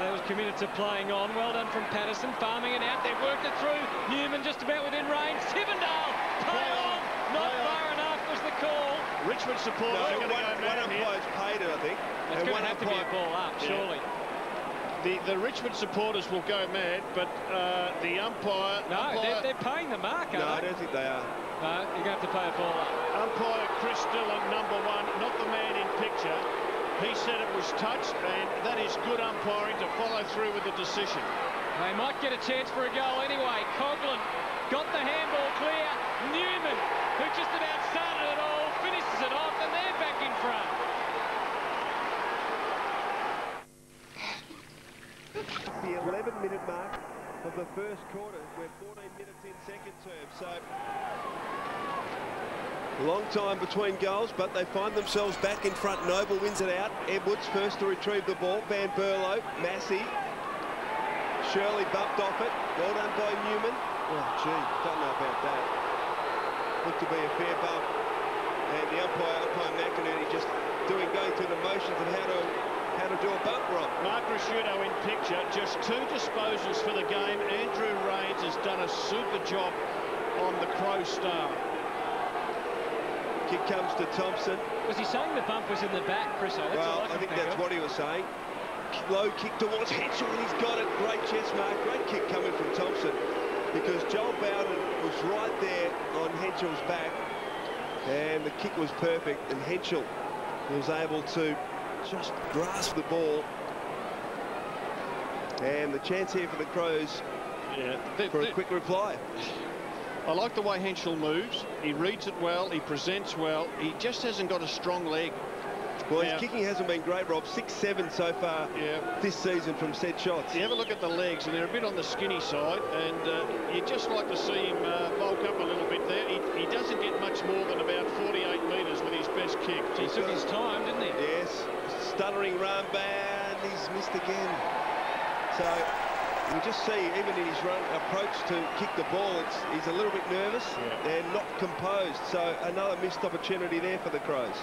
they were committed to playing on. Well done from Pattison, farming it out. They've worked it through. Newman just about within range. Tivendale, play on. Not far enough was the call. Richmond supporters no, one, to go one umpire's paid it, I think. It's going to have to be a ball up, Yeah. surely. The, the Richmond supporters will go mad, but uh, the umpire... No, umpire, they're, they're paying the mark, No, I don't think they are. No, you're going to have to pay a ball up. umpire Chris Dillon, number one, not the man in picture. He said it was touched, and that is good umpiring to follow through with the decision. They might get a chance for a goal anyway. Coughlin got the handball clear. Newman, who just about started it all, finishes it off, and they're back in front. The 11 minute mark of the first quarter. We're 14 minutes in second term, so long time between goals, but they find themselves back in front. Knobel wins it out. Edwards first to retrieve the ball. Van Berlo, Massie. Shirley bumped off it. Well done by Newman. Oh, gee, don't know about that. Looked to be a fair bump. And the umpire, umpire McInerney, just doing, going through the motions of how to how to do a bump rock. Mark Ricciuto in picture, just two disposals for the game. Andrew Raines has done a super job on the Crow Star. Kick comes to Thompson. Was he saying the bump was in the back, Chris? Oh, that's well, I, I, think that's what he was saying. Low kick towards Hentschel, and he's got it. Great chest mark. Great kick coming from Thompson because Joel Bowden was right there on Hentschel's back, and the kick was perfect, and Hentschel was able to just grasp the ball. And the chance here for the Crows yeah, for a quick reply. I like the way Hentschel moves. He reads it well. He presents well. He just hasn't got a strong leg. Well, his kicking hasn't been great, Rob. 6-7 so far yeah. this season from set shots. You have a look at the legs, and they're a bit on the skinny side, and uh, you'd just like to see him uh, bulk up a little bit there. He, he, doesn't get much more than about 48 metres with his best kick. He took his time, didn't he? Yes. Stuttering run, and he's missed again. So you just see, even in his run approach to kick the ball, he's a little bit nervous yeah. and not composed. So another missed opportunity there for the Crows.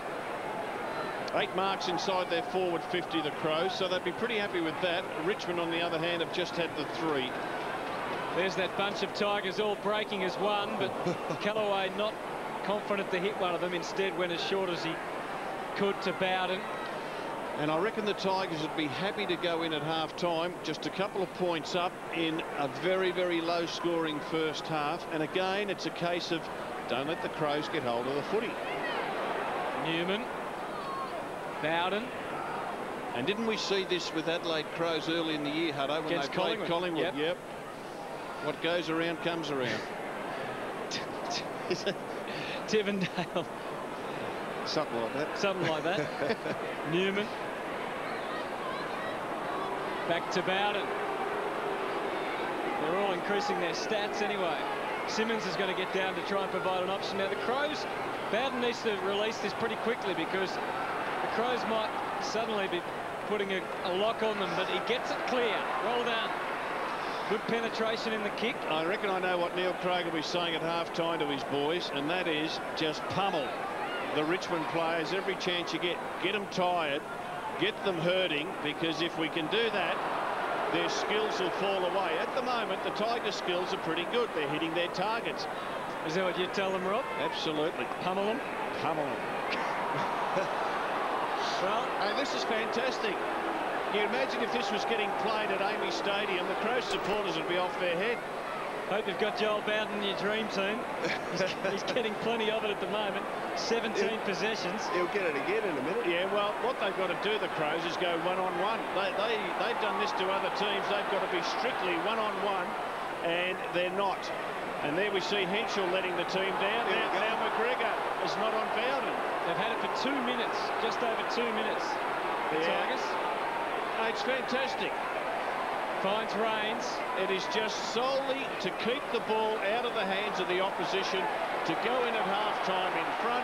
Eight marks inside their forward 50, the Crows, so they'd be pretty happy with that. Richmond, on the other hand, have just had the three. There's that bunch of Tigers all breaking as one, but Kellaway not confident to hit one of them. Instead went as short as he could to Bowden. And I reckon the Tigers would be happy to go in at half-time, just a couple of points up in a very, very low-scoring first half. And again, it's a case of don't let the Crows get hold of the footy. Newman. Bowden. And didn't we see this with Adelaide Crows early in the year, Hutto, when Against they played Collingwood? Collingwood? Yep. yep. What goes around comes around. Tivendale. Something like that. Something like that. Newman. Back to Bowden. They're all increasing their stats anyway. Simmonds is going to get down to try and provide an option. Now the Crows, Bowden needs to release this pretty quickly because the Crows might suddenly be putting a, a lock on them, but he gets it clear. Well done. Good penetration in the kick. I reckon I know what Neil Craig will be saying at half-time to his boys, and that is just pummel the Richmond players every chance you get. Get them tired, get them hurting, because if we can do that, their skills will fall away. At the moment, the Tiger skills are pretty good. They're hitting their targets. Is that what you tell them, Rob? Absolutely. Pummel them? Pummel them. well, hey, this is fantastic. You imagine if this was getting played at AAMI Stadium, the Crows supporters would be off their head. Hope you've got Joel Bowden in your dream team. He's, he's getting plenty of it at the moment. 17 he'll, possessions. He'll get it again in a minute. Yeah, well, what they've got to do, the Crows, is go one-on-one. -on -one. They, they, they've done this to other teams. They've got to be strictly one-on-one, -on -one, and they're not. And there we see Hentschel letting the team down. Now, now McGregor is not on Bowden. They've had it for two minutes, just over two minutes. The yeah. Tigers. It's fantastic finds Raines. It is just solely to keep the ball out of the hands of the opposition, to go in at half-time in front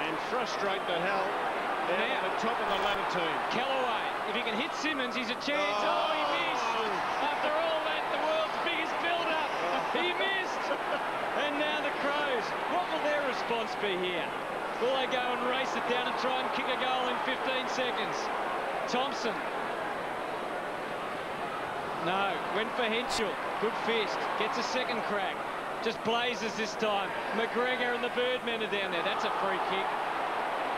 and frustrate the hell out now, of the top of the ladder team. Kellaway, if he can hit Simmonds, he's a chance. Oh, oh he missed. After all that, the world's biggest build-up. he missed. and now the Crows. What will their response be here? Will they go and race it down and try and kick a goal in 15 seconds? Thompson no, went for Hentschel. Good fist. Gets a second crack. Just blazes this time. McGregor and the Birdmen are down there. That's a free kick.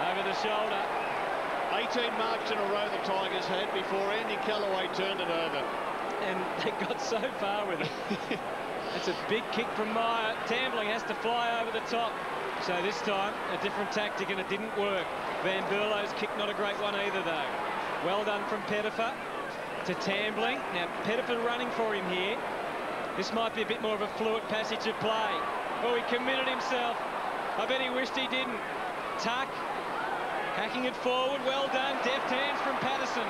Over the shoulder. 18 marks in a row the Tigers had before Andy Kellaway turned it over. And they got so far with it. It's a big kick from Meyer. Tambling has to fly over the top. So this time, a different tactic, and it didn't work. Van Berlo's kick, not a great one either, though. Well done from Pettifer to Tambling. Now, Pettifer running for him here. This might be a bit more of a fluid passage of play. Oh, he committed himself. I bet he wished he didn't. Tuck, hacking it forward, well done. Deft hands from Pattison.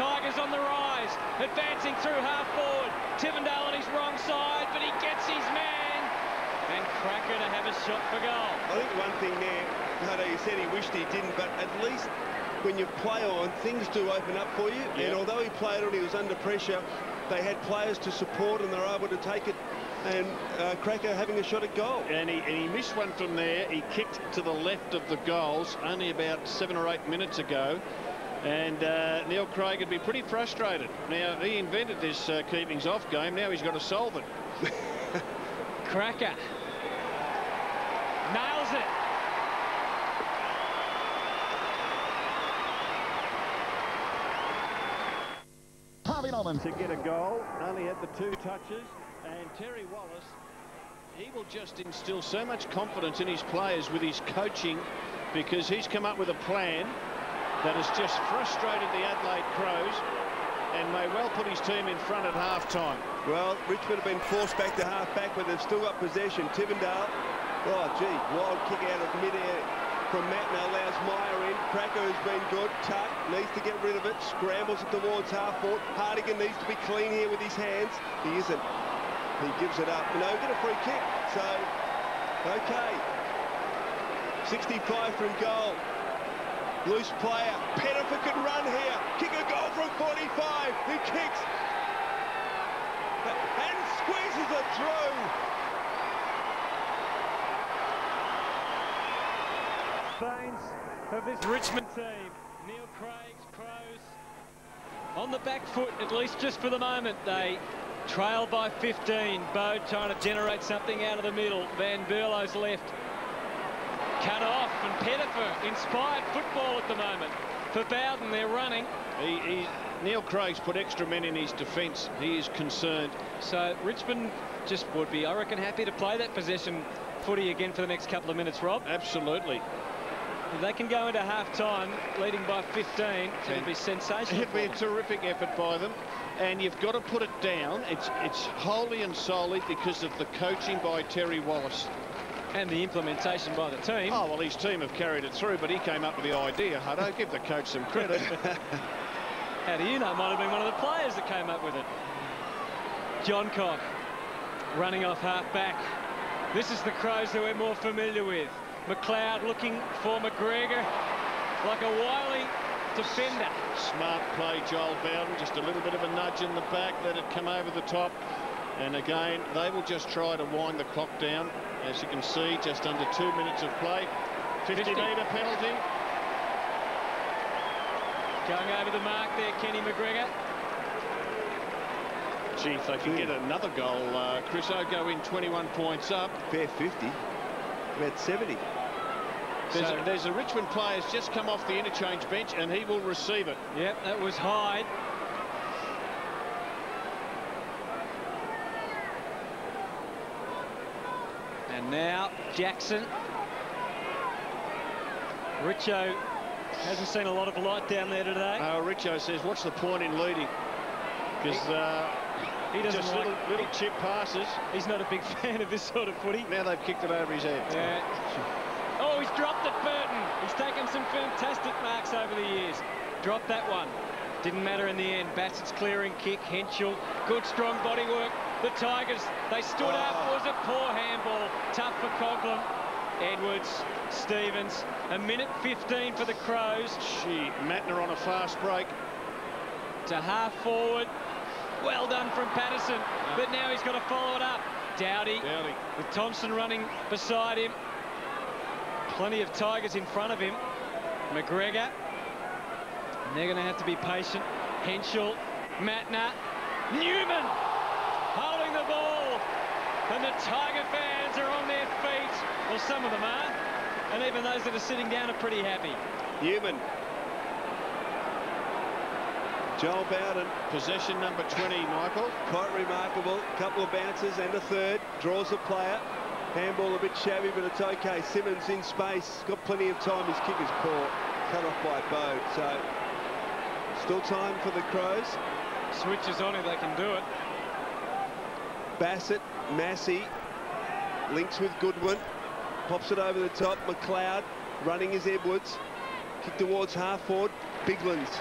Tigers on the rise, advancing through half forward. Tivendale on his wrong side, but he gets his man. And Krakouer to have a shot for goal. I think one thing there, Hutto, you said he wished he didn't, but at least when you play on, things do open up for you. Yeah. And although he played on, he was under pressure. They had players to support and they were able to take it. And uh, Krakouer having a shot at goal. And he, and he missed one from there. He kicked to the left of the goals only about seven or eight minutes ago. And uh, Neil Craig would be pretty frustrated. Now, he invented this uh, keepings off game. Now he's got to solve it. Krakouer. Nails it. To get a goal. Only had the two touches. And Terry Wallace, he will just instill so much confidence in his players with his coaching because he's come up with a plan that has just frustrated the Adelaide Crows and may well put his team in front at half-time. Well, Richmond have been forced back to half-back, but they've still got possession. Tivendale, oh, gee, wild kick out of mid-air from Mattner allows Meyer in. Krakouer has been good. Tuck needs to get rid of it. Scrambles it towards half-forward. Hardigan needs to be clean here with his hands. He isn't. He gives it up. No, get a free kick. So, okay. 65 from goal. Loose player. Pettifer could run here. Kick a goal from 45. He kicks. And squeezes it through. Of this Richmond team. Neil Craig's Crows on the back foot, at least just for the moment. They trail by 15. Bock trying to generate something out of the middle. Van Berlo's left. Cut off, and Pettifer inspired football at the moment. For Bowden, they're running. He, he, Neil Craig's put extra men in his defence. He is concerned. So Richmond just would be, I reckon, happy to play that possession footy again for the next couple of minutes, Rob. Absolutely. If they can go into half-time leading by 15, it'll be sensational. It'd be a terrific effort by them. And you've got to put it down. It's, it's wholly and solely because of the coaching by Terry Wallace. And the implementation by the team. Oh, well, his team have carried it through, but he came up with the idea, Hutto. Give the coach some credit. How do you know? Might have been one of the players that came up with it. Johncock running off half-back. This is the Crows that we're more familiar with. McLeod looking for McGregor like a wily defender. Smart play, Joel Bowden. Just a little bit of a nudge in the back. Let it come over the top. And again, they will just try to wind the clock down. As you can see, just under two minutes of play. 50-metre penalty. Going over the mark there, Kenny McGregor. Gee, if they can get another goal, uh, Chris O go in 21 points up. Fair 50. About 70. There's, So- a, there's a Richmond player's just come off the interchange bench and he will receive it. Yep, that was Hyde. And now Jackson. Richo hasn't seen a lot of light down there today. Uh, Richo says, what's the point in leading? Because uh, he doesn't just like, little, little chip passes. he's not a big fan of this sort of footy. Now they've kicked it over his head. Yeah. Oh, he's dropped it, Burton. He's taken some fantastic marks over the years. Dropped that one. Didn't matter in the end. Bassett's clearing kick. Hentschel, good strong body work. The Tigers, they stood up. Oh. Was a poor handball. Tough for Conklin. Edwards, Stevens. A minute 15 for the Crows. Gee, Mattner on a fast break. To half forward. Well done from Pattison. But now he's got to follow it up. Doughty Doughty. with Thompson running beside him. Plenty of Tigers in front of him. McGregor. And they're going to have to be patient. Hentschel, Mattner, Newman holding the ball. And the Tiger fans are on their feet. Well, some of them are. And even those that are sitting down are pretty happy. Newman. Joel Bowden, Possession number 20, Michael. quite remarkable. Couple of bounces and a third. Draws the player. Handball a bit shabby, but it's okay. Simmonds in space. Got plenty of time. His kick is poor. Cut off by Bock. So, still time for the Crows. Switches on if they can do it. Bassett, Massie, links with Goodwin, pops it over the top. McLeod running his Edwards, kick towards half forward. Biglands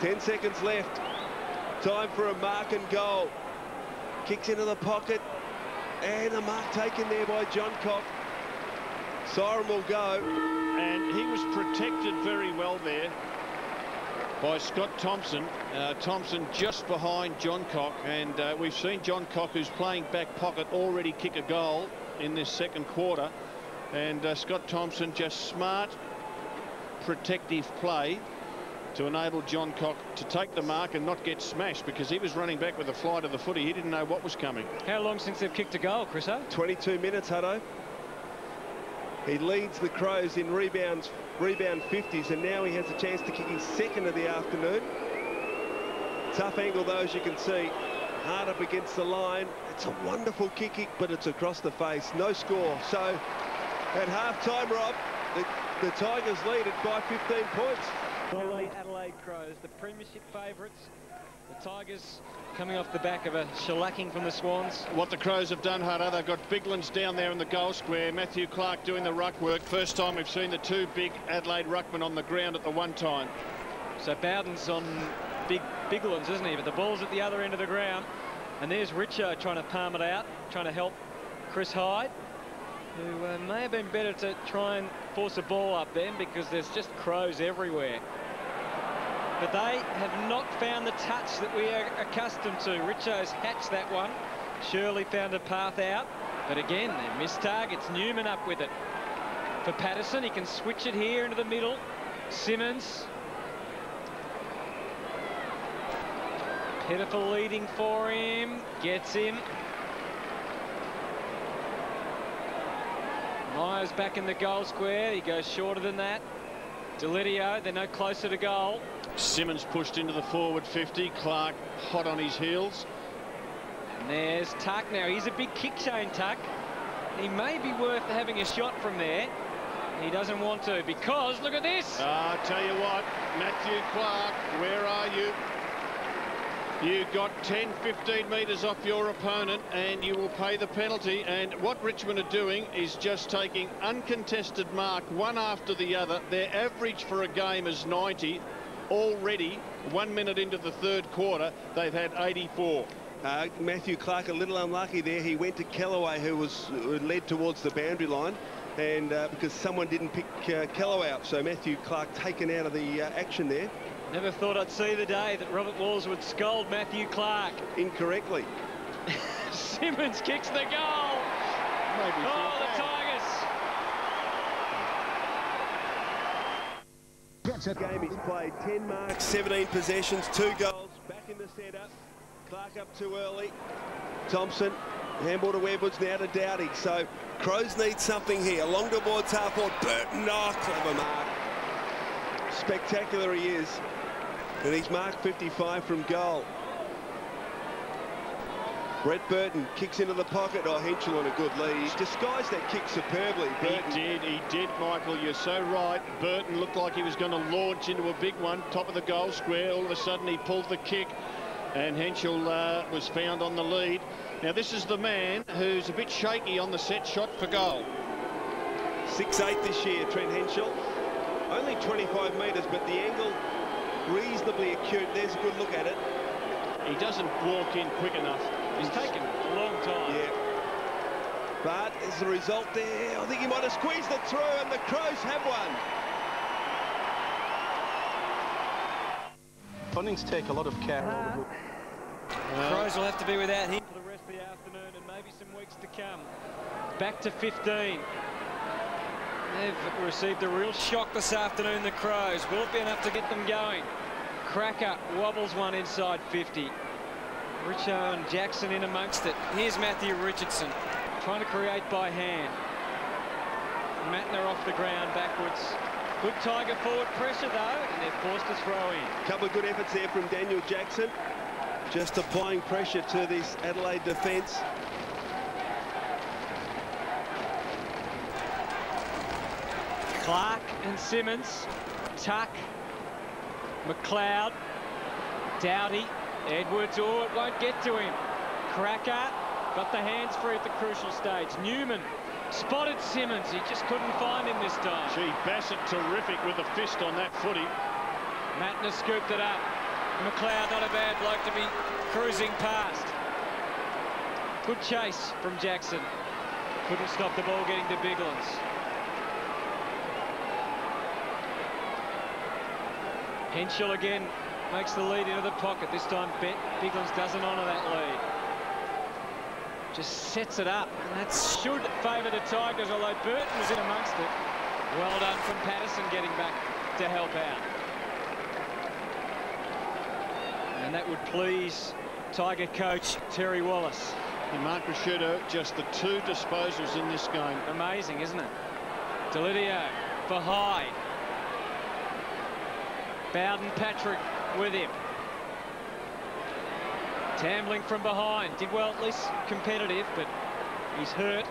10 seconds left. Time for a mark and goal. Kicks into the pocket. And a mark taken there by Johncock. Siren will go. And he was protected very well there by Scott Thompson. Uh, Thompson just behind Johncock. And uh, we've seen Johncock, who's playing back pocket, already kick a goal in this second quarter. And uh, Scott Thompson just smart, protective play to enable Johncock to take the mark and not get smashed because he was running back with a flight of the footy. He didn't know what was coming. How long since they've kicked a goal, Chris? Eh? 22 minutes, Hutto. He leads the Crows in rebounds, rebound 50s, and now he has a chance to kick his second of the afternoon. Tough angle, though, as you can see. Hard up against the line. It's a wonderful kick, but it's across the face. No score. So at half-time, Rob, the, the Tigers lead it by 15 points. Adelaide, Adelaide Crows, the premiership favourites. The Tigers coming off the back of a shellacking from the Swans. What the Crows have done, Hutto, they've got Biglands down there in the goal square. Matthew Clarke doing the ruck work. First time we've seen the two big Adelaide ruckmen on the ground at the one time. So Bowden's on big Biglands, isn't he? But the ball's at the other end of the ground. And there's Richo trying to palm it out, trying to help Chris Hyde, who uh, may have been better to try and force a ball up then because there's just Crows everywhere but they have not found the touch that we are accustomed to. Richo's hatched that one. Shirley found a path out, but again, they missed targets. Newman up with it. For Pattison, he can switch it here into the middle. Simmonds. Pitiful leading for him. Gets him. Myers back in the goal square. He goes shorter than that. Deledio, they're no closer to goal. Simmonds pushed into the forward 50. Clarke hot on his heels. And there's Tuck now. He's a big kick chain, Tuck. He may be worth having a shot from there. He doesn't want to because look at this. I'll tell you what, Matthew Clarke, where are you? You got 10, 15 metres off your opponent and you will pay the penalty. And what Richmond are doing is just taking uncontested mark one after the other. Their average for a game is 90 already one minute into the third quarter they've had 84 uh, Matthew Clarke a little unlucky there. He went to Kellaway who was led towards the boundary line. And uh, because someone didn't pick uh, Kellaway up. So Matthew Clarke taken out of the uh, action there never thought I'd see the day that Robert Walls would scold Matthew Clarke. Incorrectly. Simmonds kicks the goal. Maybe oh the Tigers. Game he's played. 10 marks. 17 possessions two goals. Back in the setup. Clarke up too early. Thompson handball to Edwards now to Doughty so Crows need something here. Long towards half forward Burton oh clever mark. Spectacular he is and he's marked 55 from goal Brett Burton kicks into the pocket. Oh, Hentschel on a good lead. He disguised that kick superbly. Burton. He did, he did, Michael. You're so right. Burton looked like he was going to launch into a big one, top of the goal square. All of a sudden, he pulled the kick, and Hentschel uh, was found on the lead. Now, this is the man who's a bit shaky on the set shot for goal. 6'8 this year, Trent Hentschel. Only 25 metres, but the angle reasonably acute. There's a good look at it. He doesn't walk in quick enough. He's taken a long time. Yeah. But as a result there, I think he might have squeezed it through and the Crows have one. Bunnings take a lot of care. Uh, well, Crows will have to be without him for the rest of the afternoon and maybe some weeks to come. Back to 15. They've received a real shock this afternoon, the Crows. Will it be enough to get them going? Krakouer wobbles one inside 50. Richo and Jackson in amongst it. Here's Matthew Richardson trying to create by hand. Mattner off the ground backwards. Good Tiger forward pressure though, and they're forced to throw in. Couple of good efforts there from Daniel Jackson. Just applying pressure to this Adelaide defence. Clarke and Simmonds. Tuck. McLeod. Doughty, Edwards, oh, it won't get to him. Krakouer got the hands free at the crucial stage. Newman spotted Simmonds. He just couldn't find him this time. Gee, Bassett terrific with a fist on that footy. Mattner scooped it up. McLeod, not a bad bloke to be cruising past. Good chase from Jackson. Couldn't stop the ball getting to Biglands. Hentschel again makes the lead into the pocket. This time Biglands doesn't honour that lead. Just sets it up, and that should favour the Tigers, although Burton was in amongst it. Well done from Pattison getting back to help out. And that would please Tiger coach Terry Wallace. And Mark Ricciuto, just the two disposals in this game. Amazing, isn't it? Deledio for Hyde. Bowden Patrick with him. Tambling from behind. Did well, at least competitive, but he's hurt.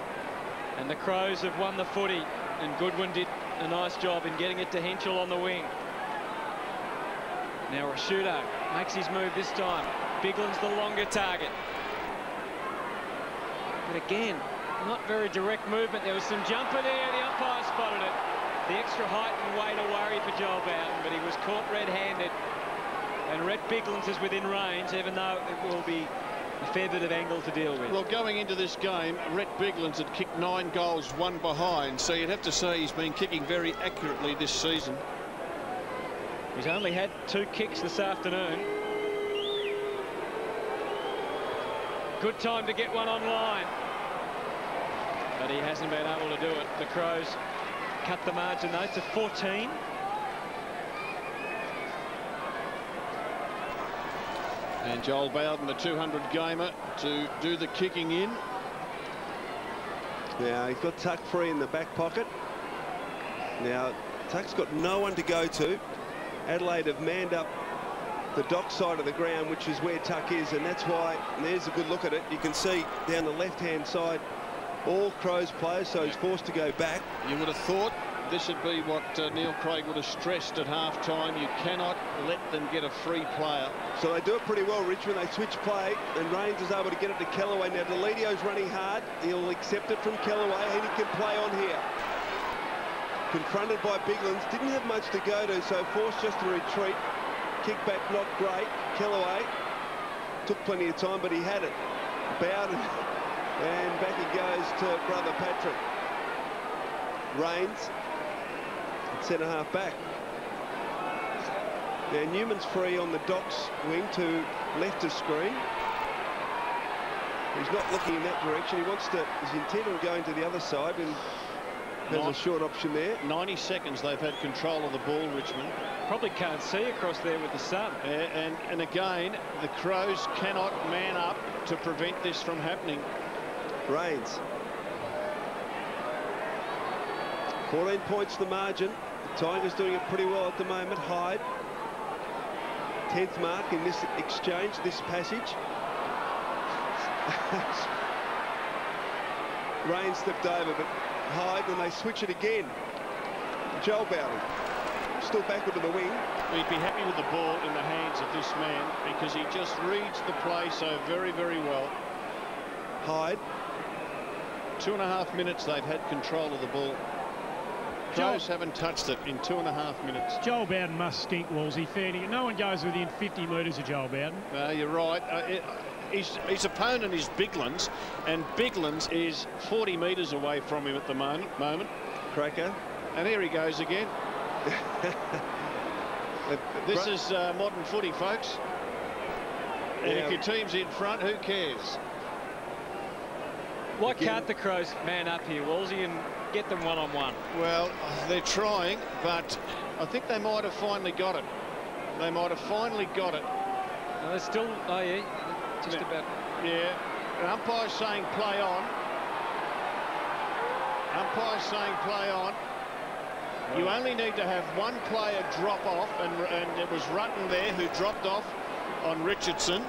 And the Crows have won the footy. And Goodwin did a nice job in getting it to Hentschel on the wing. Now Ricciuto makes his move this time. Bigland's the longer target. But again, not very direct movement. There was some jumper there. The umpire spotted it. The extra height and weight a worry for Joel Bowden, but he was caught red-handed. And Rhett Biglands is within range, even though it will be a fair bit of angle to deal with. Well, going into this game, Rhett Biglands had kicked nine goals, one behind, so you'd have to say he's been kicking very accurately this season. He's only had two kicks this afternoon. Good time to get one online. But he hasn't been able to do it. The Crows cut the margin though to 14. And Joel Bowden, the 200 gamer, to do the kicking in. Now he's got Tuck free in the back pocket. Now Tuck's got no one to go to. Adelaide have manned up the dock side of the ground, which is where Tuck is, and that's why, and there's a good look at it, you can see down the left-hand side, all Crows players, so he's forced to go back. You would have thought this would be what uh, Neil Craig would have stressed at half-time. You cannot let them get a free player. So they do it pretty well, Richmond. They switch play, and Raines is able to get it to Kellaway. Now, Deledio's running hard. He'll accept it from Kellaway, and he can play on here. Confronted by Biglands, didn't have much to go to, so forced just to retreat. Kick back, not great. Kellaway took plenty of time, but he had it. Bowden, and back he goes to brother Patrick. Raines, centre half back. Now Newman's free on the docks wing to left of screen. He's not looking in that direction. He wants to. He's intent on going to the other side, and there's a short option there. 90 seconds they've had control of the ball, Richmond. Probably can't see across there with the sun. And, and again, the Crows cannot man up to prevent this from happening. Raines. 14 points the margin. The Tigers doing it pretty well at the moment. Hyde. 10th mark in this exchange, this passage. Rain stepped over, but Hyde, and they switch it again. Joel Bowden still backward to the wing. We'd be happy with the ball in the hands of this man because he just reads the play so very, very well. Hyde. Two and a half minutes they've had control of the ball. Crows haven't touched it in two and a half minutes. Joel Bowden must stink, Wallsy. Fair No one goes within 50 metres of Joel Bowden. Uh, you're right. Uh, it, his, his, opponent is Biglands, and Biglands is 40 metres away from him at the moment. moment. Krakouer. And here he goes again. this is uh, modern footy, folks. And yeah. if your team's in front, who cares? Why can't the Crows man up here, Wallsy, and get them one-on-one? -on -one? Well, they're trying, but I think they might have finally got it. They might have finally got it. No, they're still, oh yeah, just yeah. about. Yeah, an umpire's saying play on. Umpire's saying play on. You only need to have one player drop off, and, and it was Rutten there who dropped off on Richardson.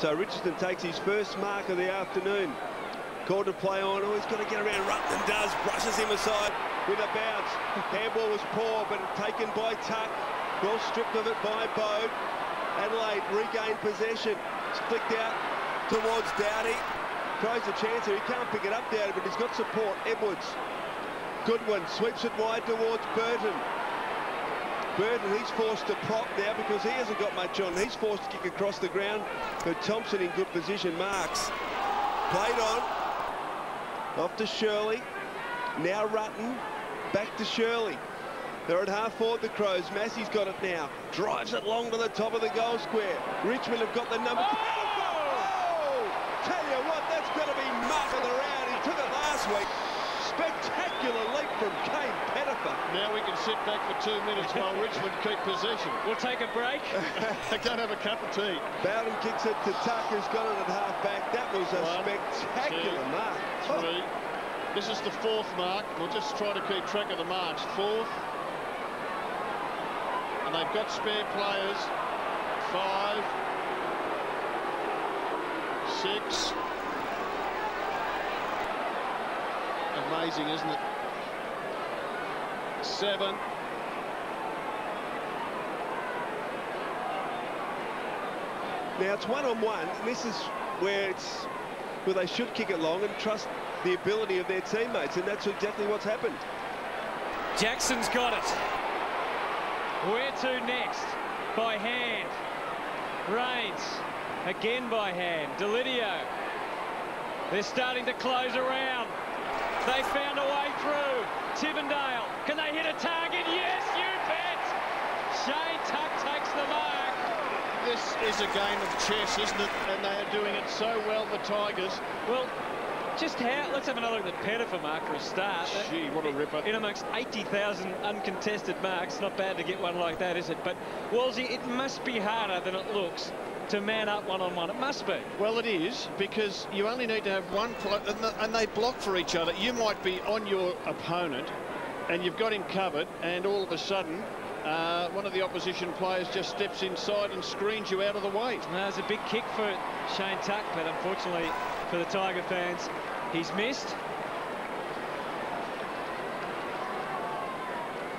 So Richardson takes his first mark of the afternoon. Called to play on. Oh, he's got to get around. Rutten does. Brushes him aside with a bounce. Handball was poor, but taken by Tuck. Well stripped of it by Bock. Adelaide regained possession. It's flicked out towards Doughty. Throws a chance here. He can't pick it up, Doughty, but he's got support. Edwards. Goodwin sweeps it wide towards Burton. Burton, he's forced to prop now because he hasn't got much on. He's forced to kick across the ground, but Thompson in good position. Marks played on. Off to Shirley. Now Rutten. Back to Shirley. They're at half forward, the Crows. Massie's got it now. Drives it long to the top of the goal square. Richmond have got the number. Oh! oh! Tell you what, that's going to be of the round. He took it last week. Spectacular leap from Kane Pettifer. Now we can sit back for two minutes while Richmond keep possession. We'll take a break. I can't have a cup of tea. Bowden kicks it to Tuck, who's got it at half back. That was a One, spectacular two, mark. Three. Oh. This is the fourth mark. We'll just try to keep track of the marks. Fourth. And they've got spare players. Five. Six. Amazing, isn't it? Seven. Now it's one on one. This is where it's where they should kick it long and trust the ability of their teammates, and that's exactly what's happened. Jackson's got it. Where to next? By hand. Raines. Again by hand. Deledio. They're starting to close around. They found a way through. Tivendale. Can they hit a target? Yes, you bet. Shane Tuck takes the mark. This is a game of chess, isn't it? And they are doing it so well, the Tigers. Well, just how, let's have another look at the Pettifer mark for a start. Gee, what a ripper. In amongst 80,000 uncontested marks, not bad to get one like that, is it? But, Wallsy, it must be harder than it looks to man up one-on-one. -on -one. It must be. Well, it is, because you only need to have one, and they block for each other. You might be on your opponent, and you've got him covered, and all of a sudden, uh, one of the opposition players just steps inside and screens you out of the way. There's a big kick for Shane Tuck, but unfortunately for the Tiger fans, He's missed.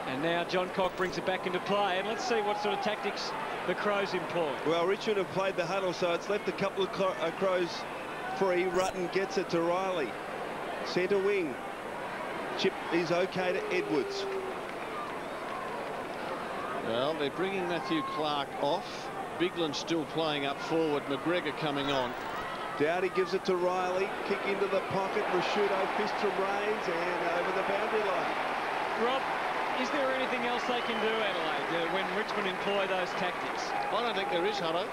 And now Johncock brings it back into play. And let's see what sort of tactics the Crows employ. Well, Richmond have played the huddle, so it's left a couple of uh, Crows free. Rutten gets it to Reilly. Centre wing. Chip is okay to Edwards. Well, they're bringing Matthew Clarke off. Bigland still playing up forward. McGregor coming on. Doughty gives it to Reilly. Kick into the pocket. Ricciuto fist from Raines and over the boundary line. Rob, is there anything else they can do, Adelaide, uh, when Richmond employ those tactics? I don't think there is, Hutto.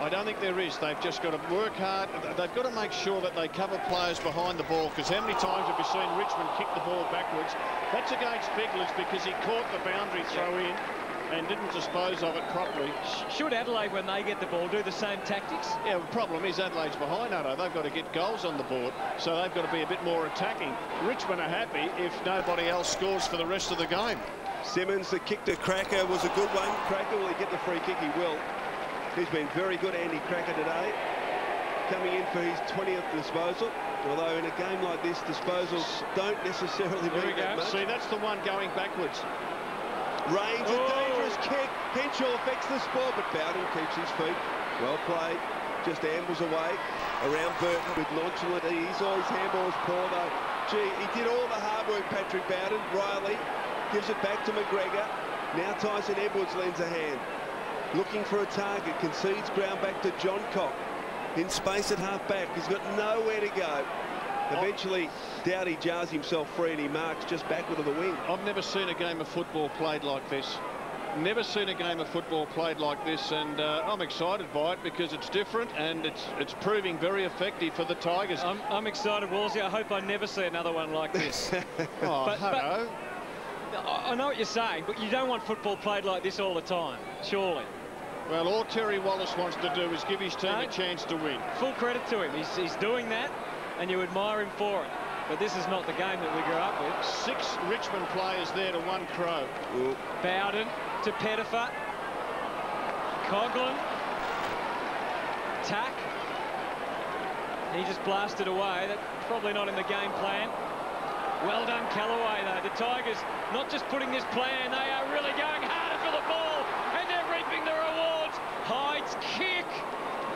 I don't think there is. They've just got to work hard. They've got to make sure that they cover players behind the ball because how many times have you seen Richmond kick the ball backwards? That's against Biglands because he caught the boundary throw in and didn't dispose of it properly. Should Adelaide, when they get the ball, do the same tactics? Yeah, the problem is Adelaide's behind Hutto. they? They've got to get goals on the board, so they've got to be a bit more attacking. Richmond are happy if nobody else scores for the rest of the game. Simmonds, the kick to Krakouer was a good one. Cracker, will he get the free kick? He will. He's been very good, Andy Krakouer, today. Coming in for his 20th disposal. Although in a game like this, disposals don't necessarily mean that much. See, that's the one going backwards. Raines, oh. a dangerous kick. Hentschel affects the score, but Bowden keeps his feet. Well played. Just ambles away around Burton with nonchalant ease. Oh, his handball's poor, though. Gee, he did all the hard work, Patrick Bowden. Reilly gives it back to McGregor. Now Tyson Edwards lends a hand. Looking for a target. Concedes ground back to Johncock. In space at half-back. He's got nowhere to go. Eventually, Doughty jars himself free and he marks just backward of the wing. I've never seen a game of football played like this. Never seen a game of football played like this, and uh, I'm excited by it because it's different and it's it's proving very effective for the Tigers. I'm, I'm excited, Wallsy. I hope I never see another one like this. oh, but, hello. But, I know what you're saying, but you don't want football played like this all the time, surely. Well, all Terry Wallace wants to do is give his team no, a chance to win. Full credit to him. He's, he's doing that and you admire him for it. But this is not the game that we grew up with. Six Richmond players there to one Crow. Ooh. Bowden to Pettifer. Coughlan. Tack. He just blasted away. That's probably not in the game plan. Well done, Kellaway, though. The Tigers not just putting this plan, they are really going harder for the ball, and they're reaping the rewards. Hyde's kick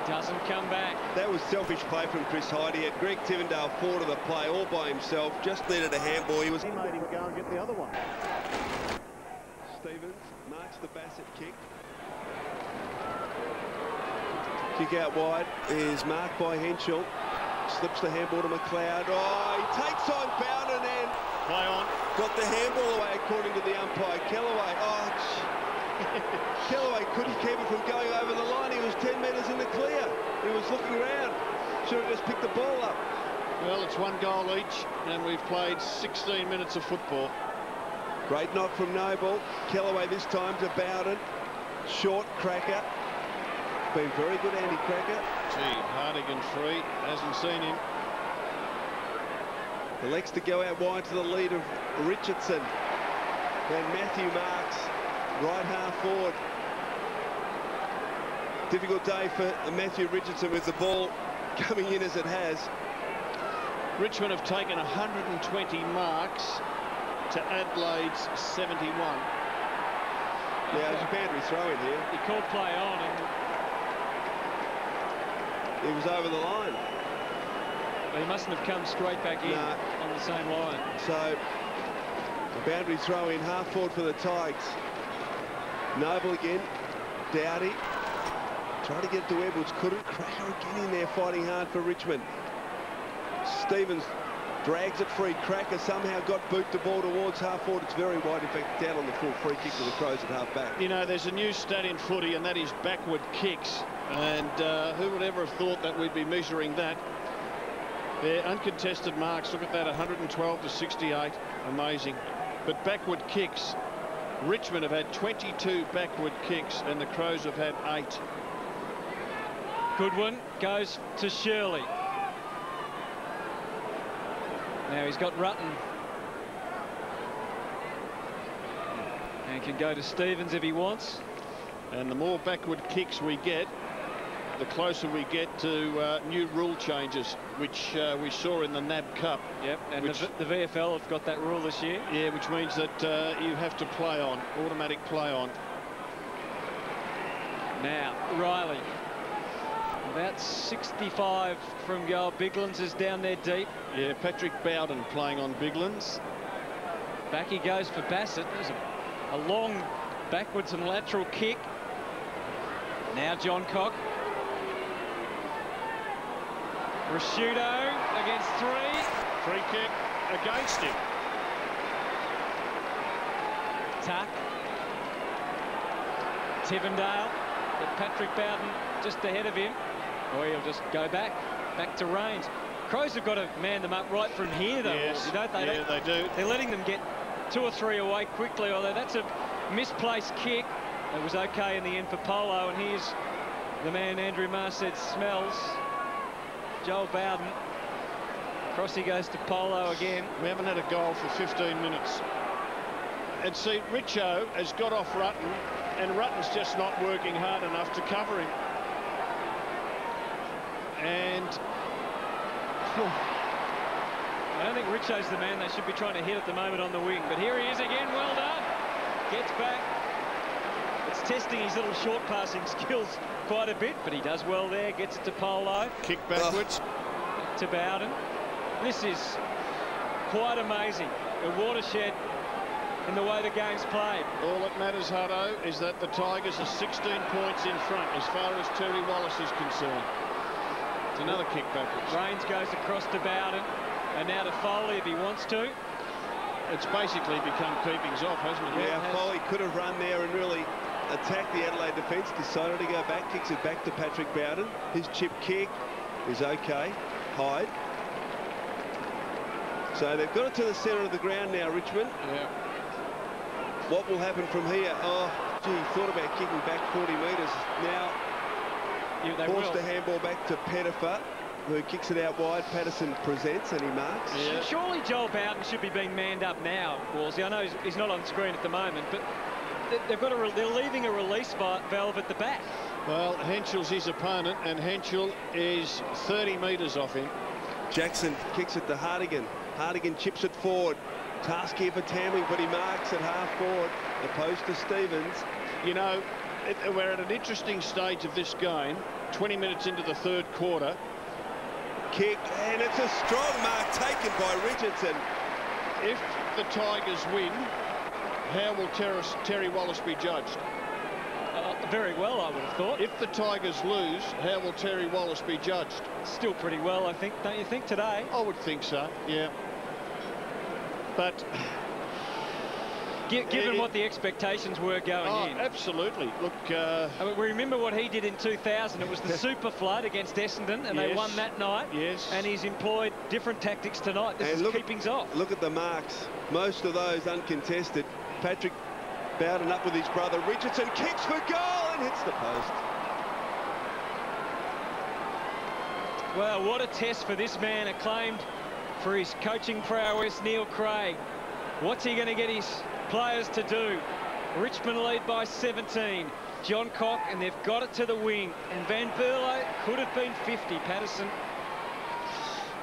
doesn't come back. That was selfish play from Chris Hyde. He had Greg Tivendale forward of the play all by himself. Just needed a handball. He was. He made him go and get the other one. Stevens marks the Bassett kick. Kick out wide is marked by Hentschel. Slips the handball to McLeod. Oh, he takes on Bowden and Play on. got the handball away according to the umpire. Kellaway. Oh, Kellaway couldn't keep it from going over the line. He was 10 metres in the clear. He was looking around. Should have just picked the ball up. Well, it's one goal each, and we've played 16 minutes of football. Great knock from Knobel. Kellaway this time to Bowden. Short cracker. Been very good, Andy Krakouer. Gee, Hardigan free. Hasn't seen him. Elects to go out wide to the lead of Richardson. Then Matthew Marks, right half forward. Difficult day for Matthew Richardson with the ball coming in as it has. Richmond have taken 120 marks to Adelaide's 71. Now, there's a boundary throw in here. He called play on and He was over the line. but he mustn't have come straight back in No. on the same line. So, a boundary throw in, half forward for the Tigers. Knobel again, Doughty. Tried to get to Edwards, couldn't. Again in there fighting hard for Richmond. Stevens drags it free. Cracker somehow got boot the ball towards half forward. It's very wide. In fact, down on the full free kick to the Crows at half back. You know, there's a new stat in footy, and that is backward kicks. And uh, who would ever have thought that we'd be measuring that? Their uncontested marks, look at that, 112 to 68. Amazing. But backward kicks, Richmond have had 22 backward kicks, and the Crows have had eight. Goodwin goes to Shirley. Now he's got Rutten. And can go to Stevens if he wants. And the more backward kicks we get, the closer we get to uh, new rule changes, which uh, we saw in the NAB Cup. Yep, and Which- the, the VFL have got that rule this year. Yeah, which means that uh, you have to play on, automatic play on. Now, Reilly. About 65 from goal. Biglands is down there deep. Yeah, Patrick Bowden playing on Biglands. Back he goes for Bassett. There's a, a long backwards and lateral kick. Now John Cock. Ricciuto against three. Free kick against him. Tuck. Tivendale. But Patrick Bowden just ahead of him. Or he'll just go back. Back to range. Crows have got to man them up right from here, though. Yes, You don't they? yeah, they do. They're letting them get two or three away quickly, although that's a misplaced kick. It was okay in the end for Polak, and here's the man Andrew Marr said smells. Joel Bowden. Across he goes to Polak again. We haven't had a goal for 15 minutes. And see, Richo has got off Rutten, and Rutten's just not working hard enough to cover him. And I don't think Richo's the man they should be trying to hit at the moment on the wing, but here he is again. Well done. Gets back. It's testing his little short passing skills quite a bit, but he does well there. Gets it to Polak. kick oh. backwards. to Bowden. This is quite amazing. A watershed in the way the game's played. All that matters, Hutto, is that the Tigers are 16 points in front as far as Terry Wallace is concerned. It's another kick backwards. Raines goes across to Bowden and now to Foley if he wants to. It's basically become keepings off, hasn't it? Yeah, Foley could have run there and really attacked the Adelaide defence. Decided to go back, kicks it back to Patrick Bowden. His chip kick is okay. Hyde. So they've got it to the centre of the ground now, Richmond. Yeah. What will happen from here? Oh, gee, thought about kicking back 40 metres. Now Yeah, they forced will. the handball back to Pettifer, who kicks it out wide. Pattison presents and he marks. Yeah. Surely Joel Bowden should be being manned up now, Wallsy. I know he's, he's not on screen at the moment, but they- they've got a re- they're leaving a release va- valve at the back. Well, Hentschel's his opponent, and Hentschel is 30 metres off him. Jackson kicks it to Hardigan. Hardigan chips it forward. Task here for Tambling, but he marks at half forward, opposed to Stevens. You know, it, we're at an interesting stage of this game, 20 minutes into the third quarter. Kick, and it's a strong mark taken by Richardson. If the Tigers win, how will Terrace, Terry Wallace be judged? Uh, very well, I would have thought. If the Tigers lose, how will Terry Wallace be judged? Still pretty well, I think. Don't you think, today? I would think so, yeah. But given it, what the expectations were going oh, in. Absolutely. Look, uh, I mean, we remember what he did in 2000. It was the super flood against Essendon, and yes. they won that night. Yes. And he's employed different tactics tonight. This and is look keepings off. Look at the marks. Most of those uncontested. Patrick Bowden up with his brother. Richardson kicks for goal and hits the post. Well, what a test for this man, acclaimed for his coaching prowess, Neil Craig. What's he going to get his players to do. Richmond lead by 17. Johncock, and they've got it to the wing. And Van Berlo could have been 50. Pattison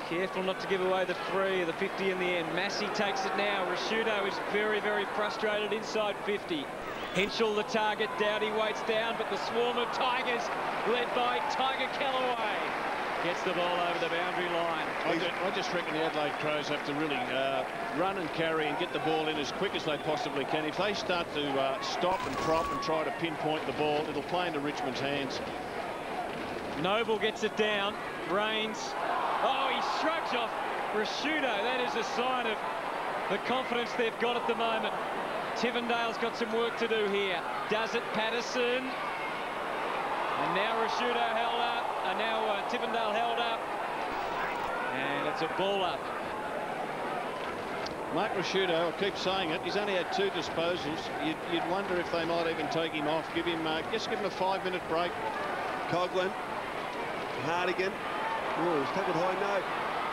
careful not to give away the three, the 50 in the end. Massie takes it now. Ricciuto is very, very frustrated inside 50. Hentschel the target. Doughty waits down, but the swarm of Tigers led by Tiger Kellaway gets the ball over the boundary line. I, just, I just reckon the Adelaide Crows have to really uh, run and carry and get the ball in as quick as they possibly can. If they start to uh, stop and prop and try to pinpoint the ball, it'll play into Richmond's hands. Knobel gets it down. Raines. Oh, he shrugs off Ricciuto. That is a sign of the confidence they've got at the moment. Tivendale's got some work to do here. Does it Pattison? And now Ricciuto held up. And now uh, Tivendale held up. And it's a ball up. Mike Ricciuto, I keep saying it, he's only had two disposals. You'd, you'd wonder if they might even take him off, give him, uh, just give him a five-minute break. Coughlan, Hartigan, oh, he's tackled high, no.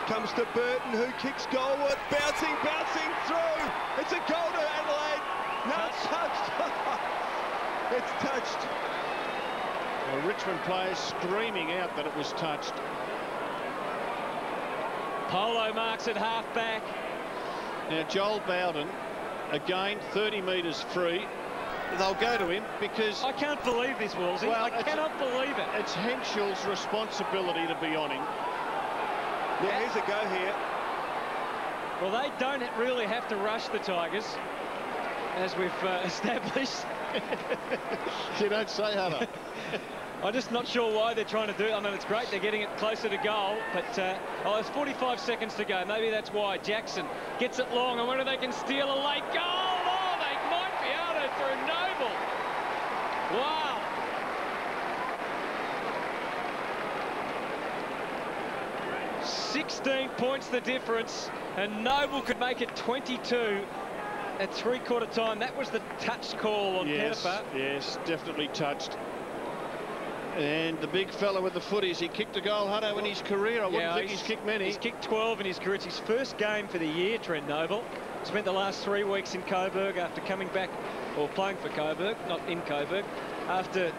Comes to Burton, who kicks goalward, bouncing, bouncing through. It's a goal to Adelaide. No, it's touched. it's touched. Well, Richmond players screaming out that it was touched. Polak marks at half back. Now Joel Bowden, again 30 metres free. They'll go to him because... I can't believe this, Wallsy. Well, I cannot believe it. It's Hentschel's responsibility to be on him. Yeah, here's a go here. Well, they don't really have to rush the Tigers, as we've uh, established. you don't say, Hunter. I'm just not sure why they're trying to do it. I mean, it's great they're getting it closer to goal, but uh, oh, there's 45 seconds to go. Maybe that's why Jackson gets it long. I wonder if they can steal a late goal. Oh, they might be able to through Knobel. Wow. Sixteen points the difference, and Knobel could make it 22 at three-quarter time. That was the touch call on yes. Yes, definitely touched. And the big fella with the footies, he kicked a goal, Hutto, in his career. I wouldn't yeah, think he's, he's, kicked many. He's kicked 12 in his career. It's his first game for the year, Trent Knobel. Spent the last three weeks in Coburg after coming back, or playing for Coburg, not in Coburg, after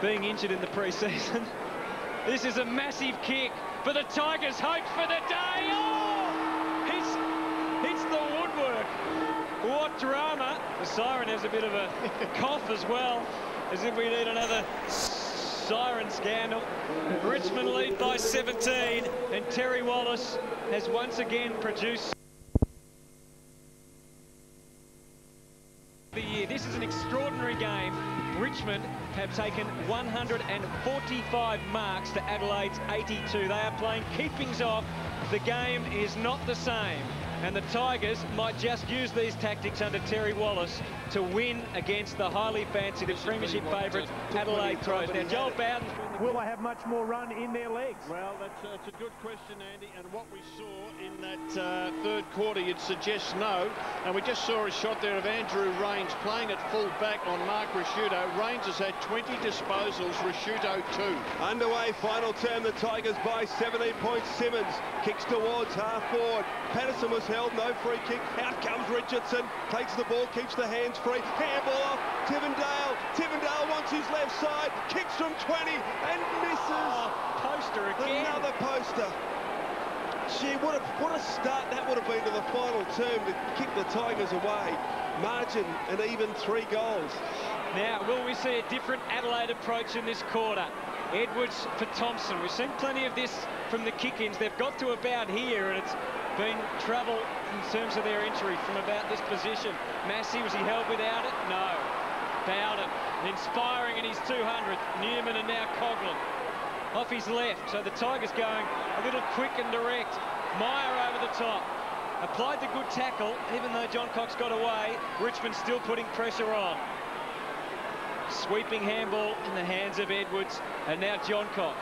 being injured in the pre-season. this is a massive kick for the Tigers' hope for the day. Oh! Hits, hits the woodwork. What drama. The siren has a bit of a cough as well as if we need another siren scandal. Richmond lead by 17, and Terry Wallace has once again produced the year. This is an extraordinary game. Richmond have taken 145 marks to Adelaide's 82. They are playing keepings off. The game is not the same and the Tigers might just use these tactics under Terry Wallace to win against the highly fancied and premiership favourite Adelaide Crows. Now, Joel Bowden... Will they have much more run in their legs? Well, that's, uh, a good question, Andy, and what we saw in that uh, third quarter, you'd suggest no. And we just saw a shot there of Andrew Raines playing at full back on Mark Ricciuto. Raines has had 20 disposals, Ricciuto two. Underway, final term, the Tigers by 17 points. Simmonds kicks towards half forward. Pattison was held, no free kick. Out comes Richardson, takes the ball, keeps the hands free. Handball off, Tivendale. Tivendale wants his left side, kicks from 20 and misses. Oh, poster again. Another poster. Gee, what a, what a start that would have been to the final term to kick the Tigers away. Margin and even three goals. Now, will we see a different Adelaide approach in this quarter? Edwards for Thompson. We've seen plenty of this from the kick-ins. They've got to about here, and it's been trouble in terms of their entry from about this position. Massie, was he held without it? No. Bowden, inspiring in his 200th. Newman and now Coughlan off his left. So the Tigers going a little quick and direct. Meyer over the top. Applied the good tackle, even though John Cox got away. Richmond still putting pressure on. Sweeping handball in the hands of Edwards. And now Johncock.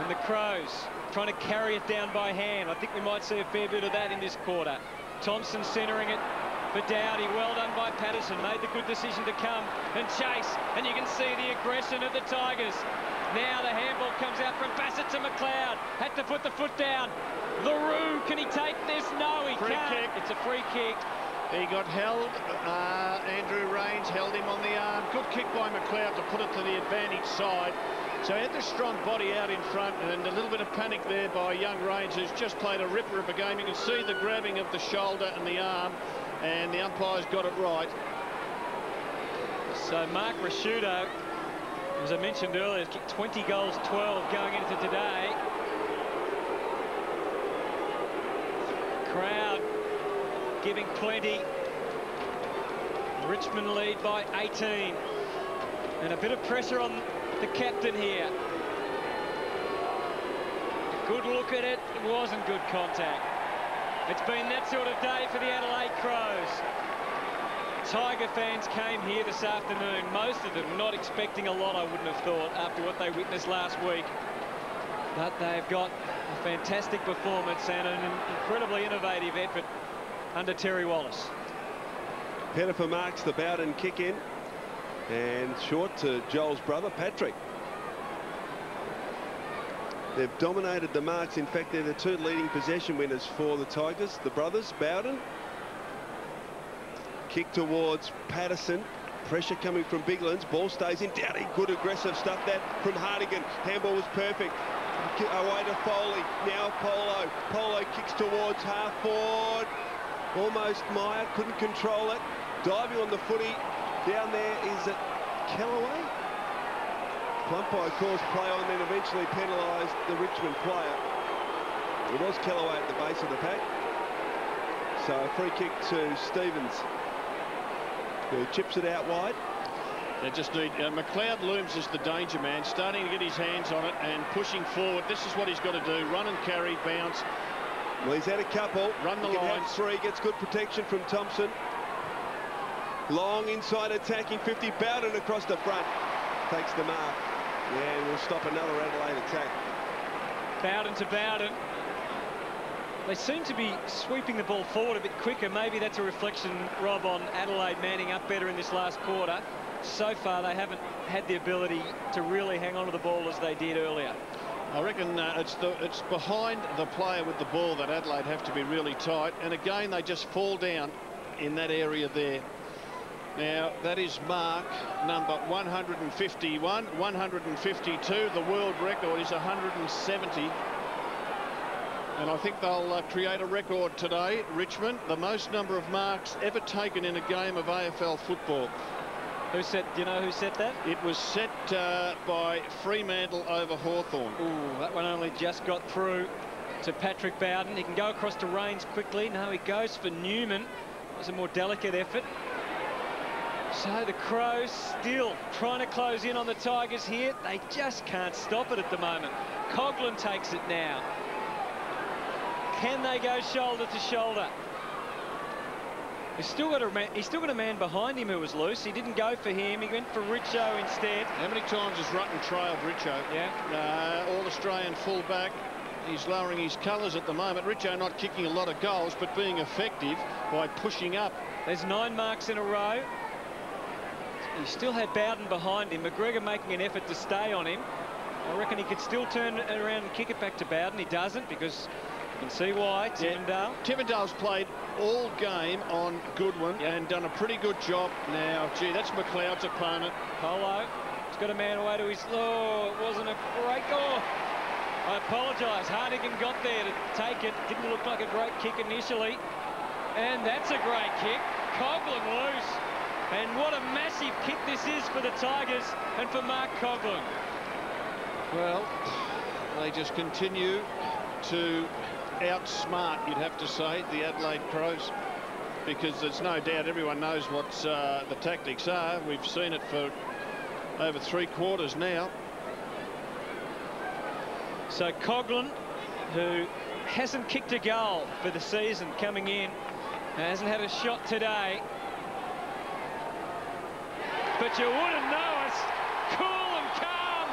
And the Crows trying to carry it down by hand. I think we might see a fair bit of that in this quarter. Thompson centering it for Doughty. Well done by Pattison. Made the good decision to come and chase. And you can see the aggression of the Tigers. Now the handball comes out from Bassett to McLeod. Had to put the foot down. LaRue, can he take this? No, he free can't. Kick. It's a free kick. He got held. Uh, Andrew Raines held him on the arm. Good kick by McLeod to put it to the advantage side. So he had the strong body out in front and a little bit of panic there by young who's just played a ripper of a game. You can see the grabbing of the shoulder and the arm, and the umpires got it right. So Mark Ricciuto, as I mentioned earlier, kicked 20 goals, 12 going into today. Crowd giving plenty. Richmond lead by 18. And a bit of pressure on the captain here. Good look at it. It wasn't good contact. It's been that sort of day for the Adelaide Crows. Tiger fans came here this afternoon, most of them not expecting a lot, I wouldn't have thought, after what they witnessed last week. But they've got a fantastic performance and an incredibly innovative effort under Terry Wallace. Pettifer marks the Bowden kick in and short to Joel's brother Patrick. They've dominated the marks. In fact, they're the two leading possession winners for the Tigers. The brothers, Bowden. Kick towards Pattison. Pressure coming from Biglands. Ball stays in. Doughty, good aggressive stuff that from Hardigan. Handball was perfect. Away to Foley. Now Polak. Polak kicks towards half forward. Almost Meyer couldn't control it. Diving on the footy. Down there is it Kellaway? Plumpi calls play on, then eventually penalised the Richmond player. It was Kellaway at the base of the pack. So a free kick to Stevens, who chips it out wide. They just need uh, McLeod looms as the danger man, starting to get his hands on it and pushing forward. This is what he's got to do: run and carry, bounce. Well, he's had a couple. Run the he lines. Three gets good protection from Thompson. Long inside attacking 50. Bowden across the front takes the mark. Yeah, we'll stop another Adelaide attack. Bowden to Bowden. They seem to be sweeping the ball forward a bit quicker. Maybe that's a reflection, Rob, on Adelaide manning up better in this last quarter. So far, they haven't had the ability to really hang on to the ball as they did earlier. I reckon uh, it's the it's behind the player with the ball that Adelaide have to be really tight. And again, they just fall down in that area there. Now, that is mark number 151, 152. The world record is 170. And I think they'll uh, create a record today, Richmond, the most number of marks ever taken in a game of AFL football. Who set, do you know who set that? It was set uh, by Fremantle over Hawthorn. Ooh, that one only just got through to Patrick Bowden. He can go across to Raines quickly. No, he goes for Newman. It was a more delicate effort. So the Crows still trying to close in on the Tigers here. They just can't stop it at the moment. Coughlan takes it now. Can they go shoulder to shoulder? He's still got a man, he's still got a man behind him who was loose. He didn't go for him. He went for Richo instead. How many times has Rutten trailed Richo? Yeah. Uh, All-Australian fullback. He's lowering his colours at the moment. Richo not kicking a lot of goals, but being effective by pushing up. There's nine marks in a row. He still had Bowden behind him. McGregor making an effort to stay on him. I reckon he could still turn around and kick it back to Bowden. He doesn't because you can see why. Tivendale. Yeah. Tivendale's played all game on Goodwin Yep. and done a pretty good job. Now, gee, that's McLeod's opponent. Polak. He's got a man away to his... Oh, it wasn't a great goal. Oh, I apologise. Hardigan got there to take it. Didn't look like a great kick initially. And that's a great kick. Coughlan loose. And what a massive kick this is for the Tigers and for Mark Coughlan. Well, they just continue to outsmart, you'd have to say, the Adelaide Crows because there's no doubt everyone knows what uh, the tactics are. We've seen it for over three quarters now. So Coughlan, who hasn't kicked a goal for the season coming in, hasn't had a shot today. But you wouldn't know it. Cool and calm,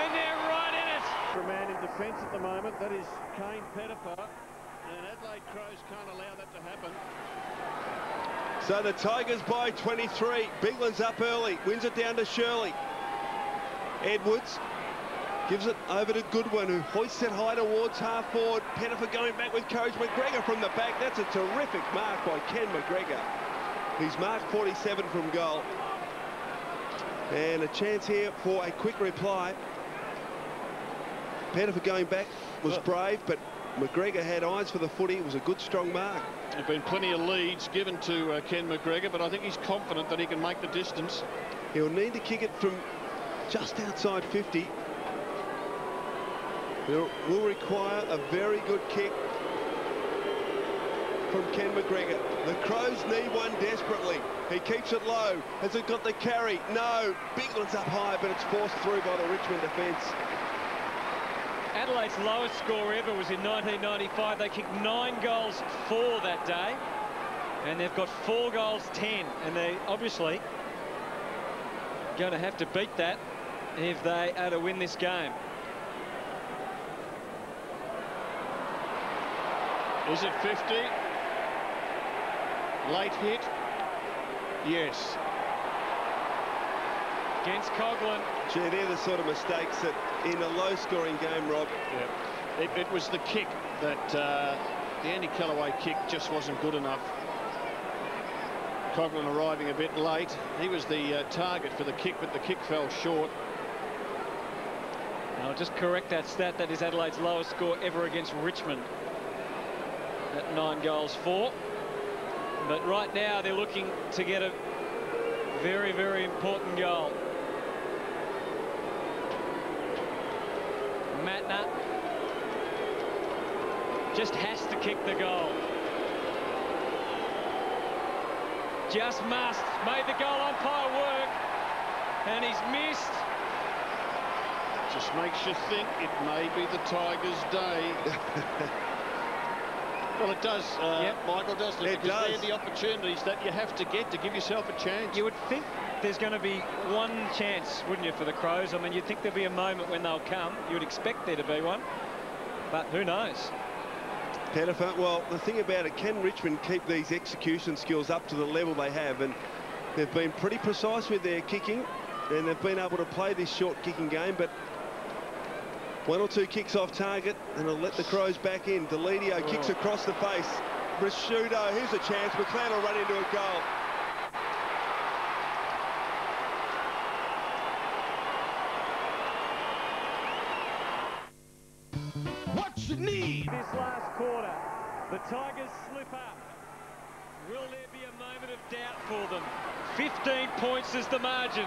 and they're right in it. For a man in defence at the moment, that is Kane Pettifer. And Adelaide Crows can't allow that to happen. So the Tigers by 23. Bigland's up early. Wins it down to Shirley. Edwards gives it over to Goodwin, who hoists it high towards half forward. Pettifer going back with courage. McGregor from the back. That's a terrific mark by Ken McGregor. He's marked 47 from goal. And a chance here for a quick reply. Pettifer going back was brave, but McGregor had eyes for the footy. It was a good, strong mark. There have been plenty of leads given to uh, Ken McGregor, but I think he's confident that he can make the distance. He'll need to kick it from just outside 50. It will require a very good kick from Ken McGregor. The Crows need one desperately. He keeps it low. Has it got the carry? No. Bigland's up high, but it's forced through by the Richmond defence. Adelaide's lowest score ever was in 1995. They kicked nine goals four that day. And they've got four goals 10. And they obviously going to have to beat that if they are to win this game. Is it 50? Late hit? Yes. Against Coughlan. Gee, they're the sort of mistakes that in a low-scoring game, Rob. Yeah. It, it, was the kick that uh, the Andy Kellaway kick just wasn't good enough. Coughlan arriving a bit late. He was the uh, target for the kick, but the kick fell short. I'll just correct that stat. That is Adelaide's lowest score ever against Richmond. At nine goals, four. But right now they're looking to get a very, very important goal. Mattner just has to kick the goal. Just must. Made the goal umpire work. And he's missed. Just makes you think it may be the Tigers' day. well, it does, uh, yep. Michael, doesn't it? It because does. they're the opportunities that you have to get to give yourself a chance. You would think there's going to be one chance, wouldn't you, for the Crows? I mean, you'd think there'd be a moment when they'll come. You would expect there to be one. But who knows? Pettifer, well, the thing about it, can Richmond keep these execution skills up to the level they have? And they've been pretty precise with their kicking, and they've been able to play this short kicking game, but one or two kicks off target, and it'll let the Crows back in. Deledio oh. kicks across the face. Ricciuto, here's a chance. McLeod will run into a goal. What you need? This last quarter, the Tigers slip up. Will there be a moment of doubt for them? 15 points is the margin.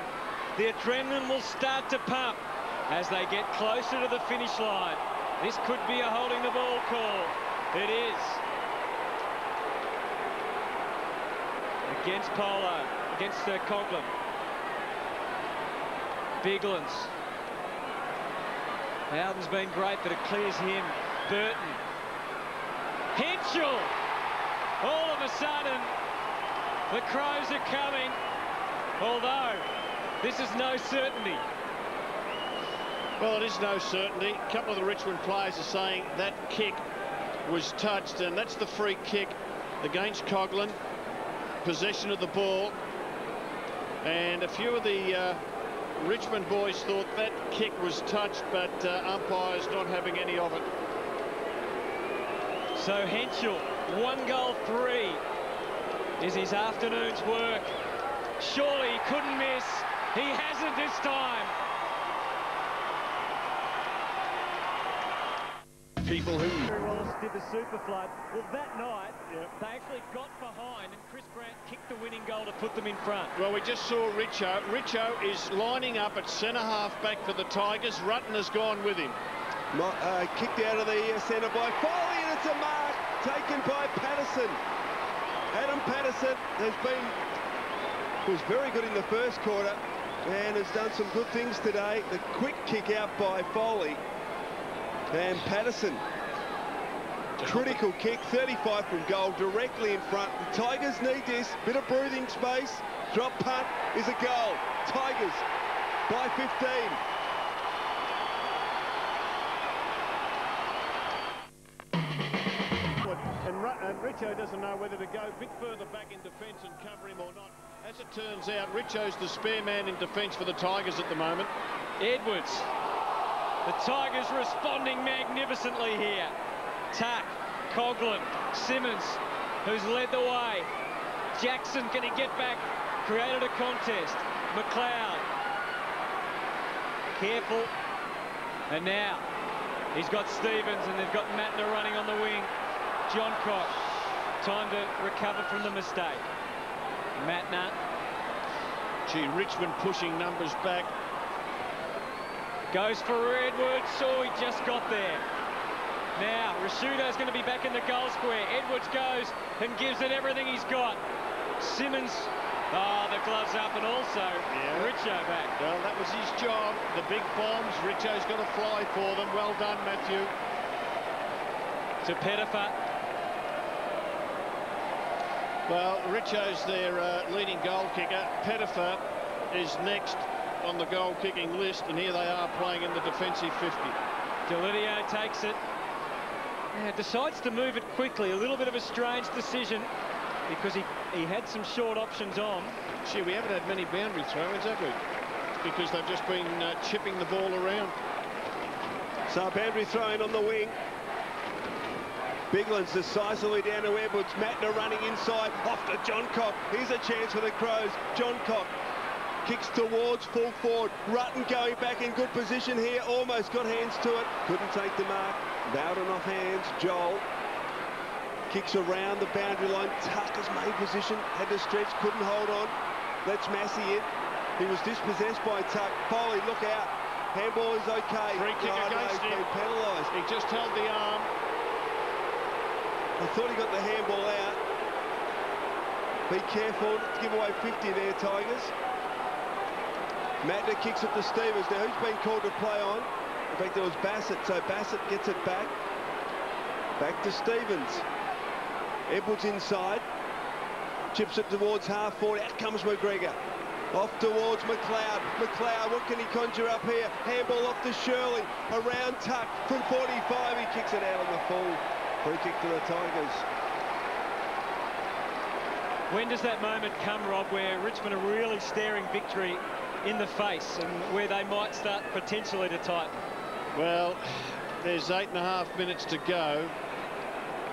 The adrenaline will start to pump as they get closer to the finish line. This could be a holding the ball call. It is. Against Polak, against uh, Coughlan. Biglands. Howden's been great, but it clears him. Burton. Hentschel. All of a sudden, the Crows are coming. Although, this is no certainty. Well, it is no certainty. A couple of the Richmond players are saying that kick was touched, and that's the free kick against Coughlan. Possession of the ball. And a few of the uh, Richmond boys thought that kick was touched, but uh, umpires not having any of it. So Hentschel, one goal three is his afternoon's work. Surely he couldn't miss. He hasn't this time. People who... did the super flood. Well, that night, yep. they actually got behind and Chris Grant kicked the winning goal to put them in front. Well, we just saw Richo. Richo is lining up at centre half back for the Tigers. Rutten has gone with him. Not, uh, kicked out of the centre by Foley, and it's a mark taken by Pattison. Adam Pattison has been was very good in the first quarter and has done some good things today. The quick kick out by Foley and Pattison. Critical kick, 35 from goal, directly in front. The Tigers need this. Bit of breathing space. Drop punt is a goal. Tigers by 15. And, Richo doesn't know whether to go a bit further back in defence and cover him or not. As it turns out, Richo's the spare man in defence for the Tigers at the moment. Edwards. The Tigers responding magnificently here. Tack, Coughlan, Simmonds, who's led the way. Jackson, can he get back? Created a contest. McLeod. Careful. And now he's got Stevens and they've got Mattner running on the wing. Johncock. Time to recover from the mistake. Mattner. Gee, Richmond pushing numbers back. Goes for Edwards. Oh, he just got there. Now, Ricciuto's going to be back in the goal square. Edwards goes and gives it everything he's got. Simmonds, oh, the gloves up and also yeah. Richo back. Well, that was his job. The big bombs, Richo's got to fly for them. Well done, Matthew. To Pettifer. Well, Richo's their uh, leading goal kicker. Pettifer is next on the goal-kicking list, and here they are playing in the defensive 50. Deledio takes it. Yeah, decides to move it quickly. A little bit of a strange decision because he, he had some short options on. Gee, we haven't had many boundary throw-ins, have we? Because they've just been uh, chipping the ball around. So boundary throwing on the wing. Biglan's decisively down to Edwards. Mattner running inside, off to Johncock. Here's a chance for the Crows. Johncock kicks towards full forward. Rutten going back in good position here. Almost got hands to it. Couldn't take the mark. Bowden off hands. Joel kicks around the boundary line. Tucker's made position. Had to stretch. Couldn't hold on. Let's Massie in. He was dispossessed by Tuck. Foley, look out. Handball is okay. Free kick oh, against no, him. penalised. He just held the arm. I thought he got the handball out. Be careful, give away 50 there, Tigers. Mattner kicks it to Stevens. Now, who's been called to play on? In fact, there was Bassett, so Bassett gets it back. Back to Stevens. Edwards inside. Chips it towards half forward. Out comes McGregor. Off towards McLeod. McLeod, what can he conjure up here? Handball off to Shirley. Around Tuck from 45. He kicks it out on the full. Free kick to the Tigers. When does that moment come, Rob, where Richmond are really staring victory in the face and where they might start potentially to tighten? Well, there's eight and a half minutes to go.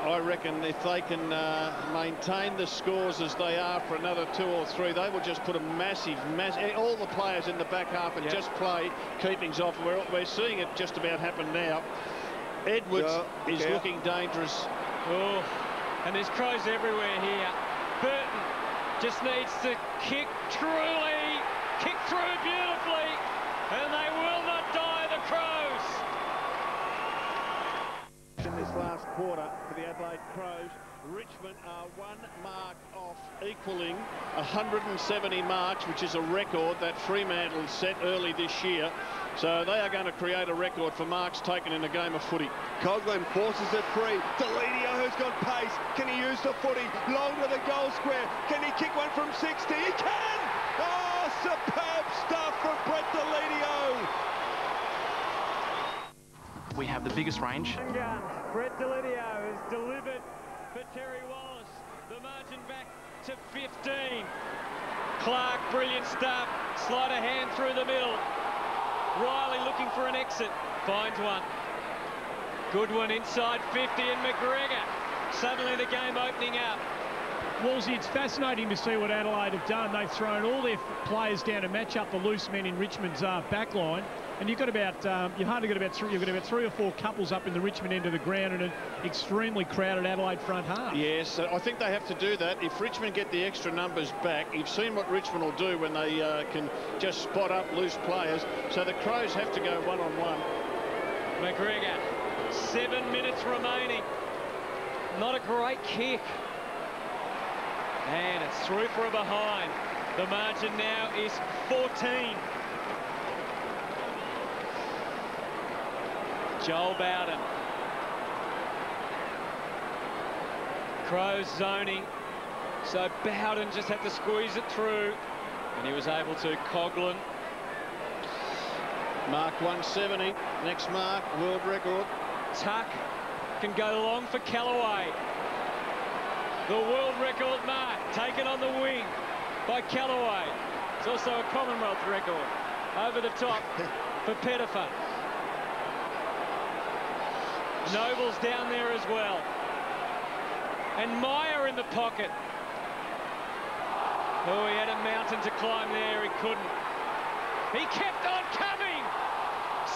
I reckon if they can uh, maintain the scores as they are for another two or three, they will just put a massive, massive, all the players in the back half and yep. just play keepings off. We're, we're seeing it just about happen now. Edwards is yeah. looking dangerous. Oh, and there's crows everywhere here. Burton just needs to kick truly, kick through beautifully, and they will not die, the Crows. In this last quarter for the Adelaide Crows, Richmond are one mark off equaling 170 marks, which is a record that Fremantle set early this year. So they are going to create a record for marks taken in a game of footy. Coughlan forces it free. Deledio has got pace. Can he use the footy? Long to the goal square. Can he kick one from 60? He can! Oh, superb stuff from Brett Deledio. We have the biggest range. Brett Deledio has delivered for Terry Wallace. The margin back to 15. Clarke, brilliant stuff. Slide a hand through the middle. Reilly looking for an exit. Finds one. Good one inside 50 and McGregor. Suddenly the game opening up. Wallsy, it's fascinating to see what Adelaide have done. They've thrown all their players down to match up the loose men in Richmond's uh, back line. And you've got about um, you've hardly got about three, you've got about three or four couples up in the Richmond end of the ground and an extremely crowded Adelaide front half. Yes, I think they have to do that. If Richmond get the extra numbers back, you've seen what Richmond will do when they uh, can just spot up loose players. So the Crows have to go one-on-one. -on -one. McGregor, seven minutes remaining. Not a great kick. And it's through for a behind. The margin now is 14. Joel Bowden. Crows zoning. So Bowden just had to squeeze it through. And he was able to. Coughlan. Mark 170. Next mark, world record. Tuck can go long for Kellaway. The world record mark taken on the wing by Kellaway. It's also a Commonwealth record. Over the top for Pettifer. Knobel's down there as well. And Meyer in the pocket. Oh, he had a mountain to climb there. He couldn't. He kept on coming.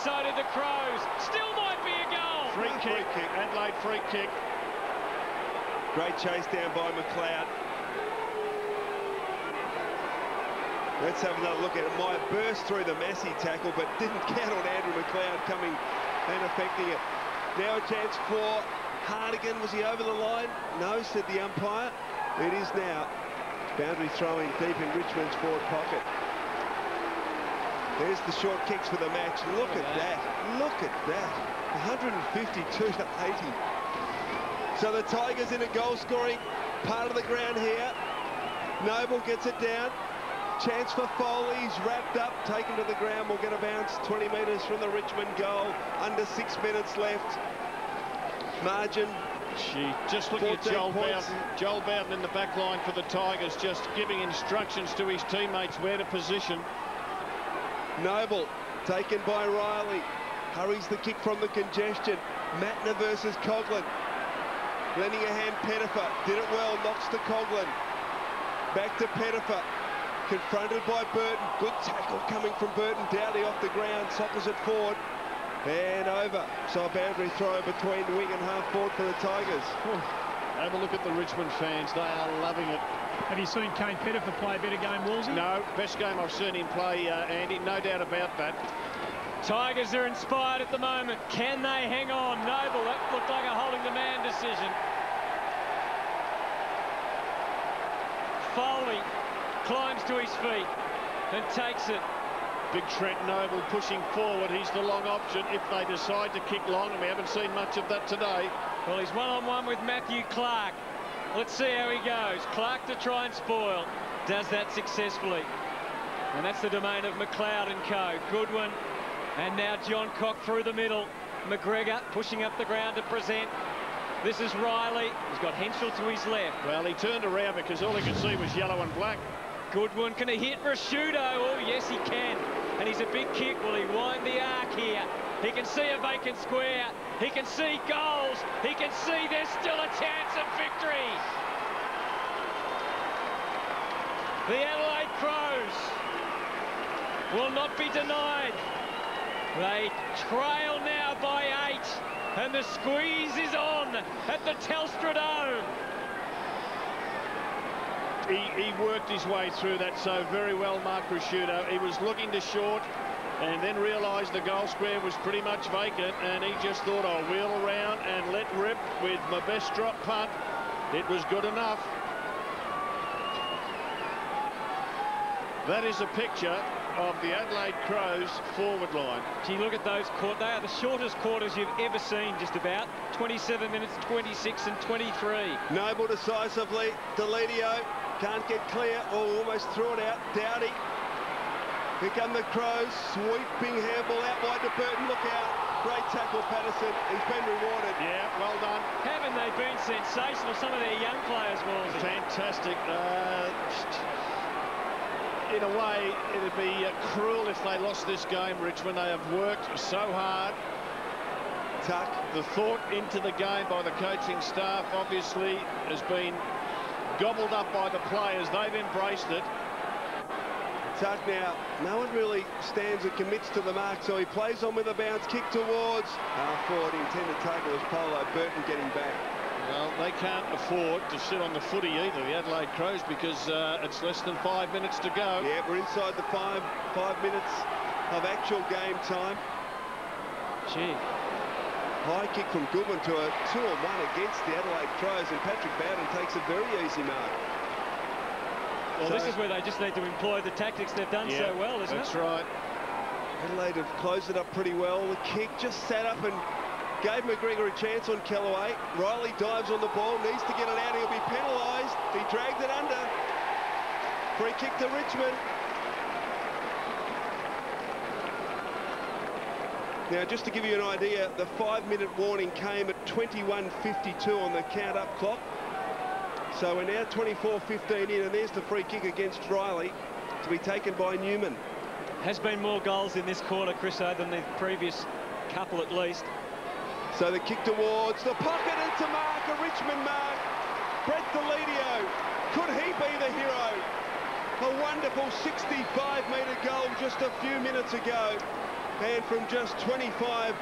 So did the Crows. Still might be a goal. Free kick. Free kick. Adelaide free kick. Great chase down by McLeod. Let's have another look at it. Meyer burst through the Massie tackle, but didn't count on Andrew McLeod coming and affecting it. Now a chance for Hartigan. Was he over the line? No, said the umpire. It is now. Boundary throwing deep in Richmond's forward pocket. There's the short kicks for the match. Look at that. Look at that. 152 to 80. So the Tigers in a goal-scoring part of the ground here. Knobel gets it down. Chance for Foley's wrapped up, taken to the ground. We'll get a bounce 20 metres from the Richmond goal. Under six minutes left. Margin. Gee, just looking at Joel points. Bowden. Joel Bowden in the back line for the Tigers, just giving instructions to his teammates where to position. Knobel taken by Reilly. Hurries the kick from the congestion. Mattner versus Coughlan. Lending a hand, Pettifer. Did it well, knocks to Coughlan. Back to Pettifer. Confronted by Burton. Good tackle coming from Burton. Doughty off the ground, sockers it forward. And over. So a boundary throw between wing and half forward for the Tigers. Have a look at the Richmond fans. They are loving it. Have you seen Kane Pettifer play a better game, Wallsy? No, best game I've seen him play, uh, Andy. No doubt about that. Tigers are inspired at the moment. Can they hang on? Knobel, that looked like a holding the man decision. Foley climbs to his feet and takes it. Big Trent Knobel pushing forward. He's the long option if they decide to kick long, and we haven't seen much of that today. Well, he's one-on-one -on -one with Matthew Clarke. Let's see how he goes. Clarke to try and spoil. Does that successfully. And that's the domain of McLeod and co. Goodwin and now Johncock through the middle. McGregor pushing up the ground to present. This is Reilly. He's got Hentschel to his left. Well, he turned around because all he could see was yellow and black. Goodwin. Can he hit Ricciuto? Oh, yes, he can. And he's a big kick. Will he wind the arc here? He can see a vacant square. He can see goals. He can see there's still a chance of victory. The Adelaide Crows will not be denied. They trail now by eight, and the squeeze is on at the Telstra Dome. He, he, worked his way through that so very well, Mark Ricciuto. He was looking to short and then realised the goal square was pretty much vacant and he just thought, I'll wheel around and let rip with my best drop punt. It was good enough. That is a picture of the Adelaide Crows forward line. Gee, look at those quarters. They are the shortest quarters you've ever seen, just about. 27 minutes, 26 and 23. Knobel decisively. Deledio can't get clear or almost threw it out. Doughty. Here come the Crows. Sweeping handball out wide to Burton. Look out. Great tackle, Pattison. He's been rewarded. Yeah, well done. Haven't they been sensational? Some of their young players, Wallsy. Fantastic. Uh, in a way, it'd be uh, cruel if they lost this game, Richmond. They have worked so hard. Tuck. The thought into the game by the coaching staff obviously has been gobbled up by the players. They've embraced it. tuck now. No one really stands and commits to the mark, so he plays on with a bounce kick towards half forward. Intended tackle was Polo Burton getting back. Well, they can't afford to sit on the footy either, the Adelaide Crows, because uh, it's less than five minutes to go. Yeah, we're inside the five five minutes of actual game time. Gee. High kick from Goodwin to a two or one against the Adelaide Crows, and Patrick Bowden takes a very easy mark. Well, So- this is where they just need to employ the tactics they've done Yeah, so well, isn't that's it? That's right. Adelaide have closed it up pretty well. The kick just sat up and gave McGregor a chance on Kellaway. Reilly dives on the ball, needs to get it out. He'll be penalised. He dragged it under. Free kick to Richmond. Now, just to give you an idea, the five-minute warning came at 21.52 on the count-up clock. So we're now 24.15 in, and there's the free kick against Reilly to be taken by Newman. Has been more goals in this quarter, Chriso, than the previous couple at least. So the kick towards the pocket and to mark, a Richmond mark. Brett Deledio, could he be the hero? A wonderful 65-metre goal just a few minutes ago. And from just 25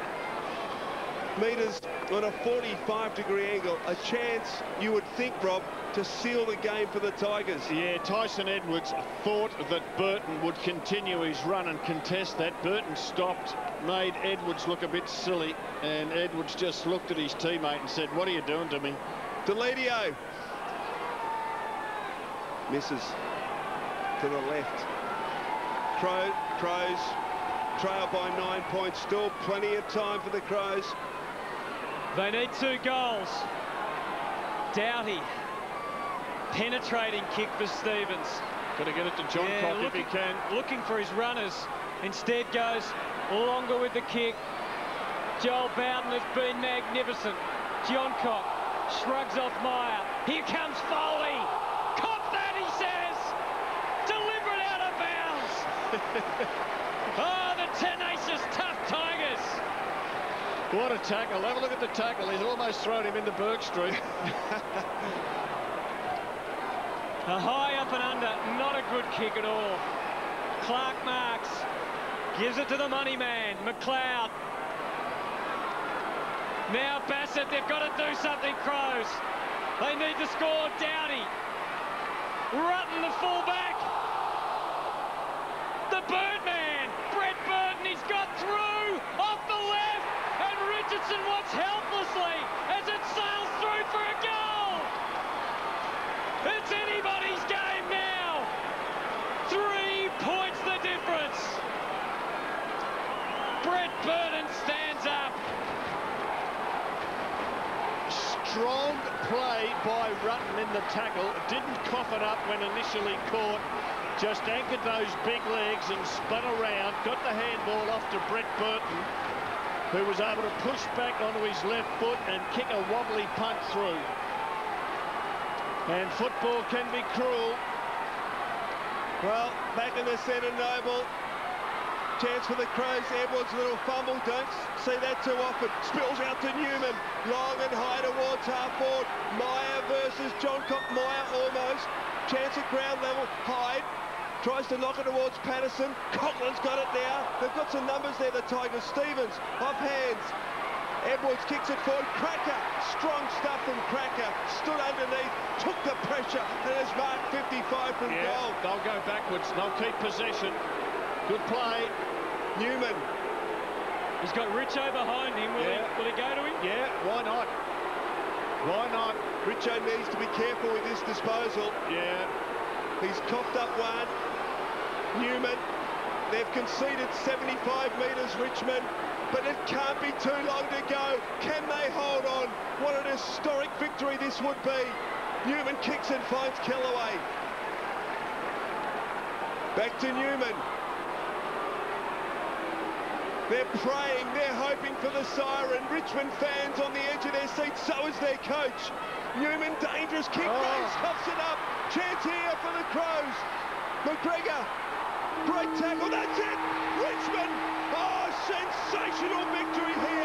metres on a 45-degree angle, a chance, you would think, Rob, to seal the game for the Tigers. Yeah, Tyson Edwards thought that Burton would continue his run and contest that. Burton stopped, made Edwards look a bit silly, and Edwards just looked at his teammate and said, what are you doing to me? Deledio misses to the left. Crow, Crows trail by nine points. Still plenty of time for the Crows. They need two goals. Doughty. Penetrating kick for Stevens. Got to get it to John Yeah, Cock if looking, he can. looking for his runners. Instead goes longer with the kick. Joel Bowden has been magnificent. Johncock shrugs off Meyer. Here comes Foley. Cop that, he says. Deliver it out of bounds. tenacious, tough Tigers. What a tackle. Have a look at the tackle. He's almost thrown him into Bourke Street. A high up and under, not a good kick at all. Clarke marks, gives it to the money man, McLeod. Now Bassett, they've got to do something, Crows. They need to score, Doughty. Rutten, the fullback. The Birdman, Brett Burton, he's got through, off the left, and Richardson watch helplessly as it sails through for a goal. It's anybody's game now. Three points the difference. Brett Burton stands up. Strong play by Rutten in the tackle. Didn't cough it up when initially caught. Just anchored those big legs and spun around. Got the handball off to Brett Burton, who was able to push back onto his left foot and kick a wobbly punt through. And football can be cruel. Well, back in the centre, Knobel. Chance for the Crows. Edwards, little fumble. Don't see that too often. Spills out to Newman. Long and high towards half forward. Meyer versus John. Meyer almost. Chance at ground level. Hyde tries to knock it towards Pattison. Coughlan's got it now. They've got some numbers there, the Tigers. Stevens, off hands. Edwards kicks it forward. Cracker, strong stuff from Cracker. Stood underneath, took the pressure, and has marked 55 from Yeah, goal. they'll go backwards. They'll keep possession. Good play. Newman, He's got Richo behind him. Will, Yeah. he, will he go to him? Yeah, why not? Why not? Richo needs to be careful with this disposal. Yeah. He's coughed up one. Newman, they've conceded 75 metres, Richmond, but it can't be too long to go. Can they hold on? What an historic victory this would be. Newman kicks and finds Kellaway. Back to Newman. They're praying, they're hoping for the siren. Richmond fans on the edge of their seats, so is their coach. Newman, dangerous kick, Oh. Cuffs it up. Chance here for the Crows. McGregor, great tackle, that's it! Richmond, oh, sensational victory here